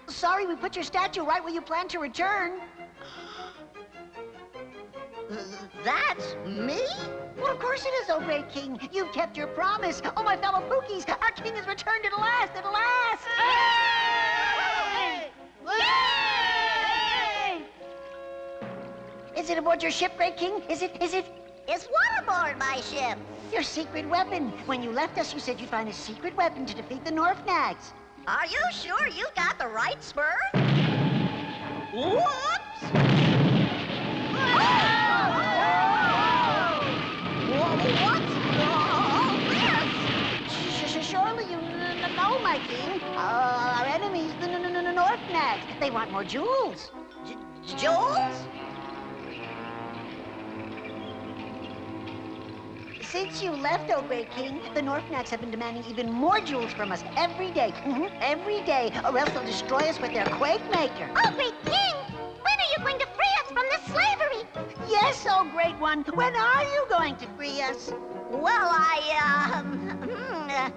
Sorry, we put your statue right where you planned to return. That's me? Well, of course it is, oh great king. You've kept your promise. Oh, my fellow Pookies, our king has returned at last, at last! Is it aboard your ship, great king? Is it, is it? It's what aboard my ship? Your secret weapon. When you left us, you said you'd find a secret weapon to defeat the Norfnags. Are you sure you got the right Smurf? Whoops! What's all this? Sh- sh- Surely you know, my king. Uh, our enemies, They want more jewels. Jewels? Since you left, oh great king, the Norfnags have been demanding even more jewels from us every day. Mhm, Every day, or else they'll destroy us with their Quake Maker. Oh, great king! When are you going to free us from this slavery? Yes, oh great one. When are you going to free us? Well, I, um, hmm, uh,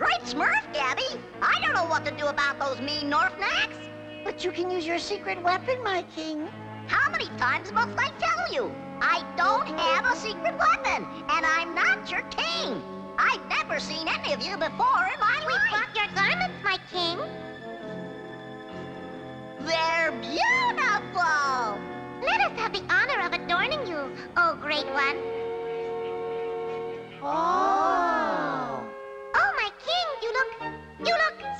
Great Smurf, Gabby. I don't know what to do about those mean Norfnags. But you can use your secret weapon, my king. How many times must I tell you? I don't have a secret weapon, and I'm not your king. I've never seen any of you before in my We life. brought your garments, my king. They're beautiful. Let us have the honor of adorning you, oh great one. Oh.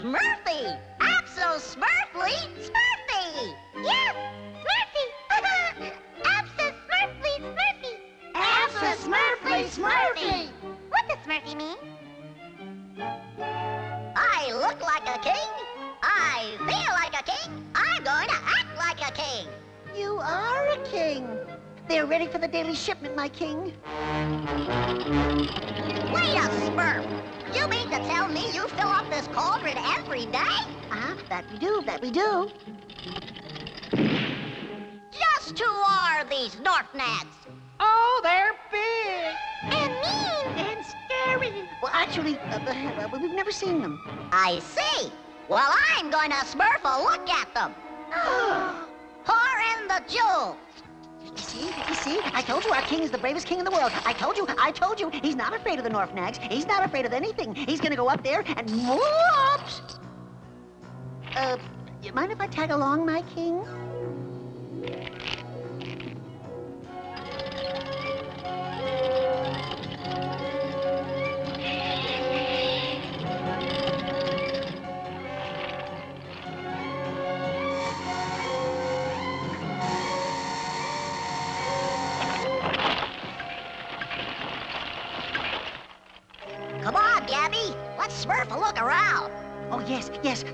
Smurfy. Abso Smurfly Smurfy. Yes, Smurfy! [laughs] Abscess Smurfly Smurfy! Abscess Smurfly Smurfy! What does Smurfy mean? I look like a king. I feel like a king. I'm going to act like a king. You are a king. They're ready for the daily shipment, my king. Wait a Smurf. You mean to tell me you fill up this cauldron every day? Ah, that we do, that we do. Just who are these Norfnags? Oh, they're big. And mean! And scary. Well, actually, uh, uh, we've never seen them. I see. Well, I'm going to Smurf a look at them. [gasps] Pour in the jewels. You see, you see, I told you our king is the bravest king in the world. I told you, I told you, he's not afraid of the Norfnags. He's not afraid of anything. He's gonna go up there and whoops! Uh, you mind if I tag along, my king?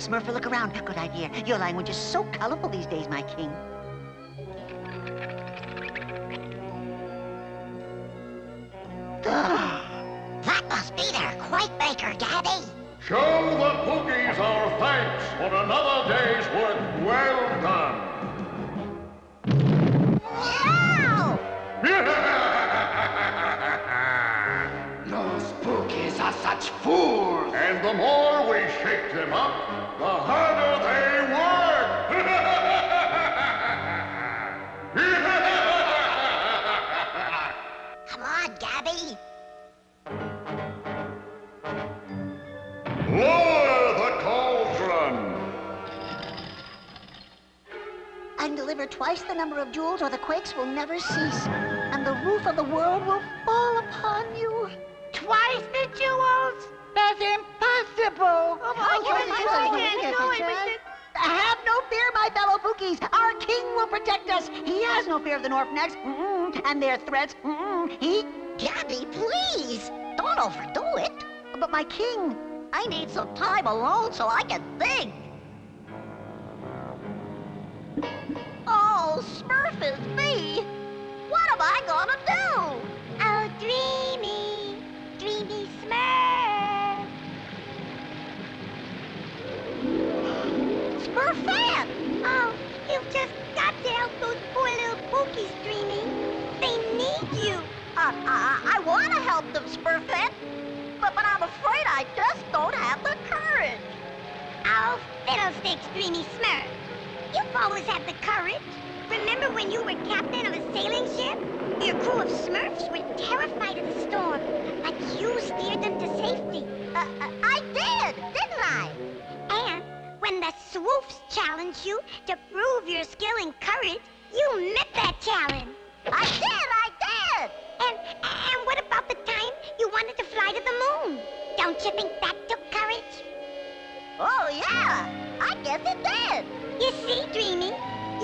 Smurf, look around. Good idea. Your language is so colorful these days, my king. That must be their Quake Maker, Gabby. Show the Pookies our thanks for another day's work well done. Ow! [laughs] are such fools. And the more we shake them up, the harder they work. [laughs] Come on, Gabby. Lower the cauldron. And deliver twice the number of jewels or the quakes will never cease. And the roof of the world will fall upon you. Twice the jewels? That's impossible! Oh, my goodness, Have no fear, my fellow Pookies. Our king will protect us. He has no fear of the Norfnags mm-mm, and their threats. Mm-mm. He... Gabby, please! Don't overdo it. But my king... I need some time alone so I can think. Oh, Smurf is me. What am I gonna do? Oh, Dreamy. Dreamy Smurf. Smurfette! Oh, you've just got to help those poor little Pookies, Dreamy. They need you. Uh, I, I want to help them, Smurfette. But, but I'm afraid I just don't have the courage. Oh, fiddlesticks, Dreamy Smurf. You've always had the courage. Remember when you were captain of a sailing ship? Your crew of Smurfs were terrified of the storm, but you steered them to safety. Uh, uh, I did, when the Swoofs challenged you to prove your skill and courage, you met that challenge. I did, I did. And and what about the time you wanted to fly to the moon? Don't you think that took courage? Oh, yeah. I guess it did. You see, Dreamy,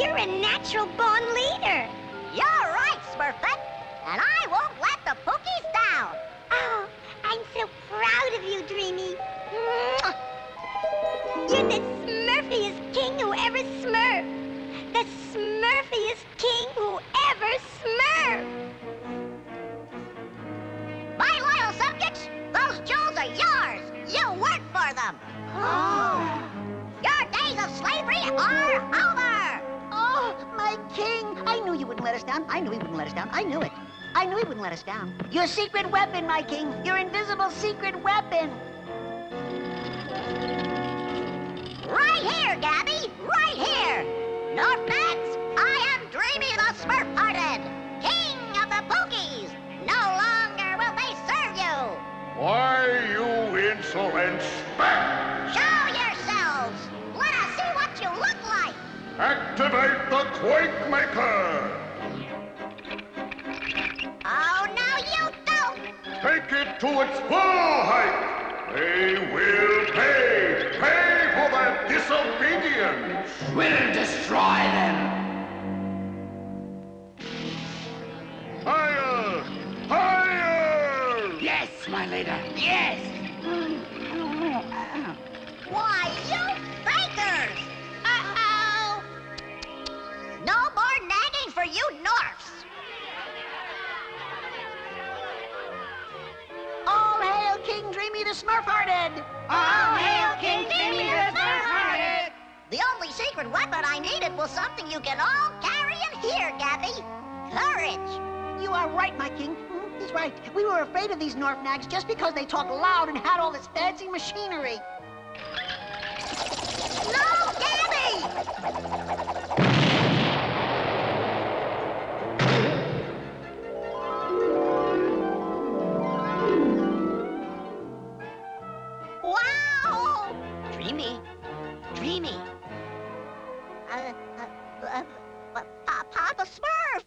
you're a natural born leader. You're right, Smurfette. And I won't let the Pookies down. Oh, I'm so proud of you, Dreamy. Mwah. You're the smurfiest king who ever smurfed. The smurfiest king who ever smurfed. My loyal subjects, those jewels are yours. You work for them. Oh. [gasps] Your days of slavery are over. Oh, my king! I knew you wouldn't let us down. I knew he wouldn't let us down. I knew it. I knew he wouldn't let us down. Your secret weapon, my king. Your invisible secret weapon. Right here, Gabby. Right here. Northlands, I am Dreamy the Smurf-Hearted, king of the Pookies. No longer will they serve you. Why, you insolent spat! Show yourselves. Let us see what you look like. Activate the Quake Maker! Oh, no, you don't. Take it to its full height! They will pay! Pay disobedience! We'll destroy them. Higher! Higher! Yes, my leader. Yes. Why, you fakers! Uh-oh! No more nagging for you Norfs! All hail King Dreamy the Smurf-Hearted! All hail King Dreamy the Smurf-Hearted! The only secret weapon I needed was something you can all carry in here, Gabby. Courage. You are right, my king. Mm, He's right. We were afraid of these Norfnags just because they talked loud and had all this fancy machinery. No, Gabby! Pa- Papa Smurf!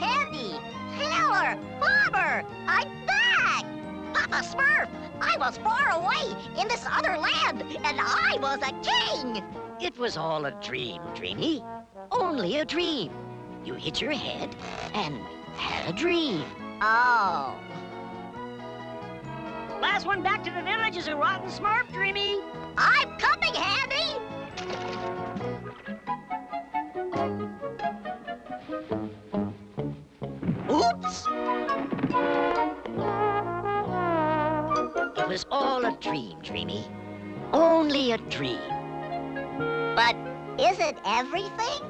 Candy! Tailor! Bobber! I'm back! Papa Smurf! I was far away in this other land, and I was a king! It was all a dream, Dreamy. Only a dream. You hit your head and had a dream. Oh. Last one back to the village is a rotten smurf, Dreamy. I'm coming, Handy! It was all a dream, Dreamy. Only a dream. But is it everything?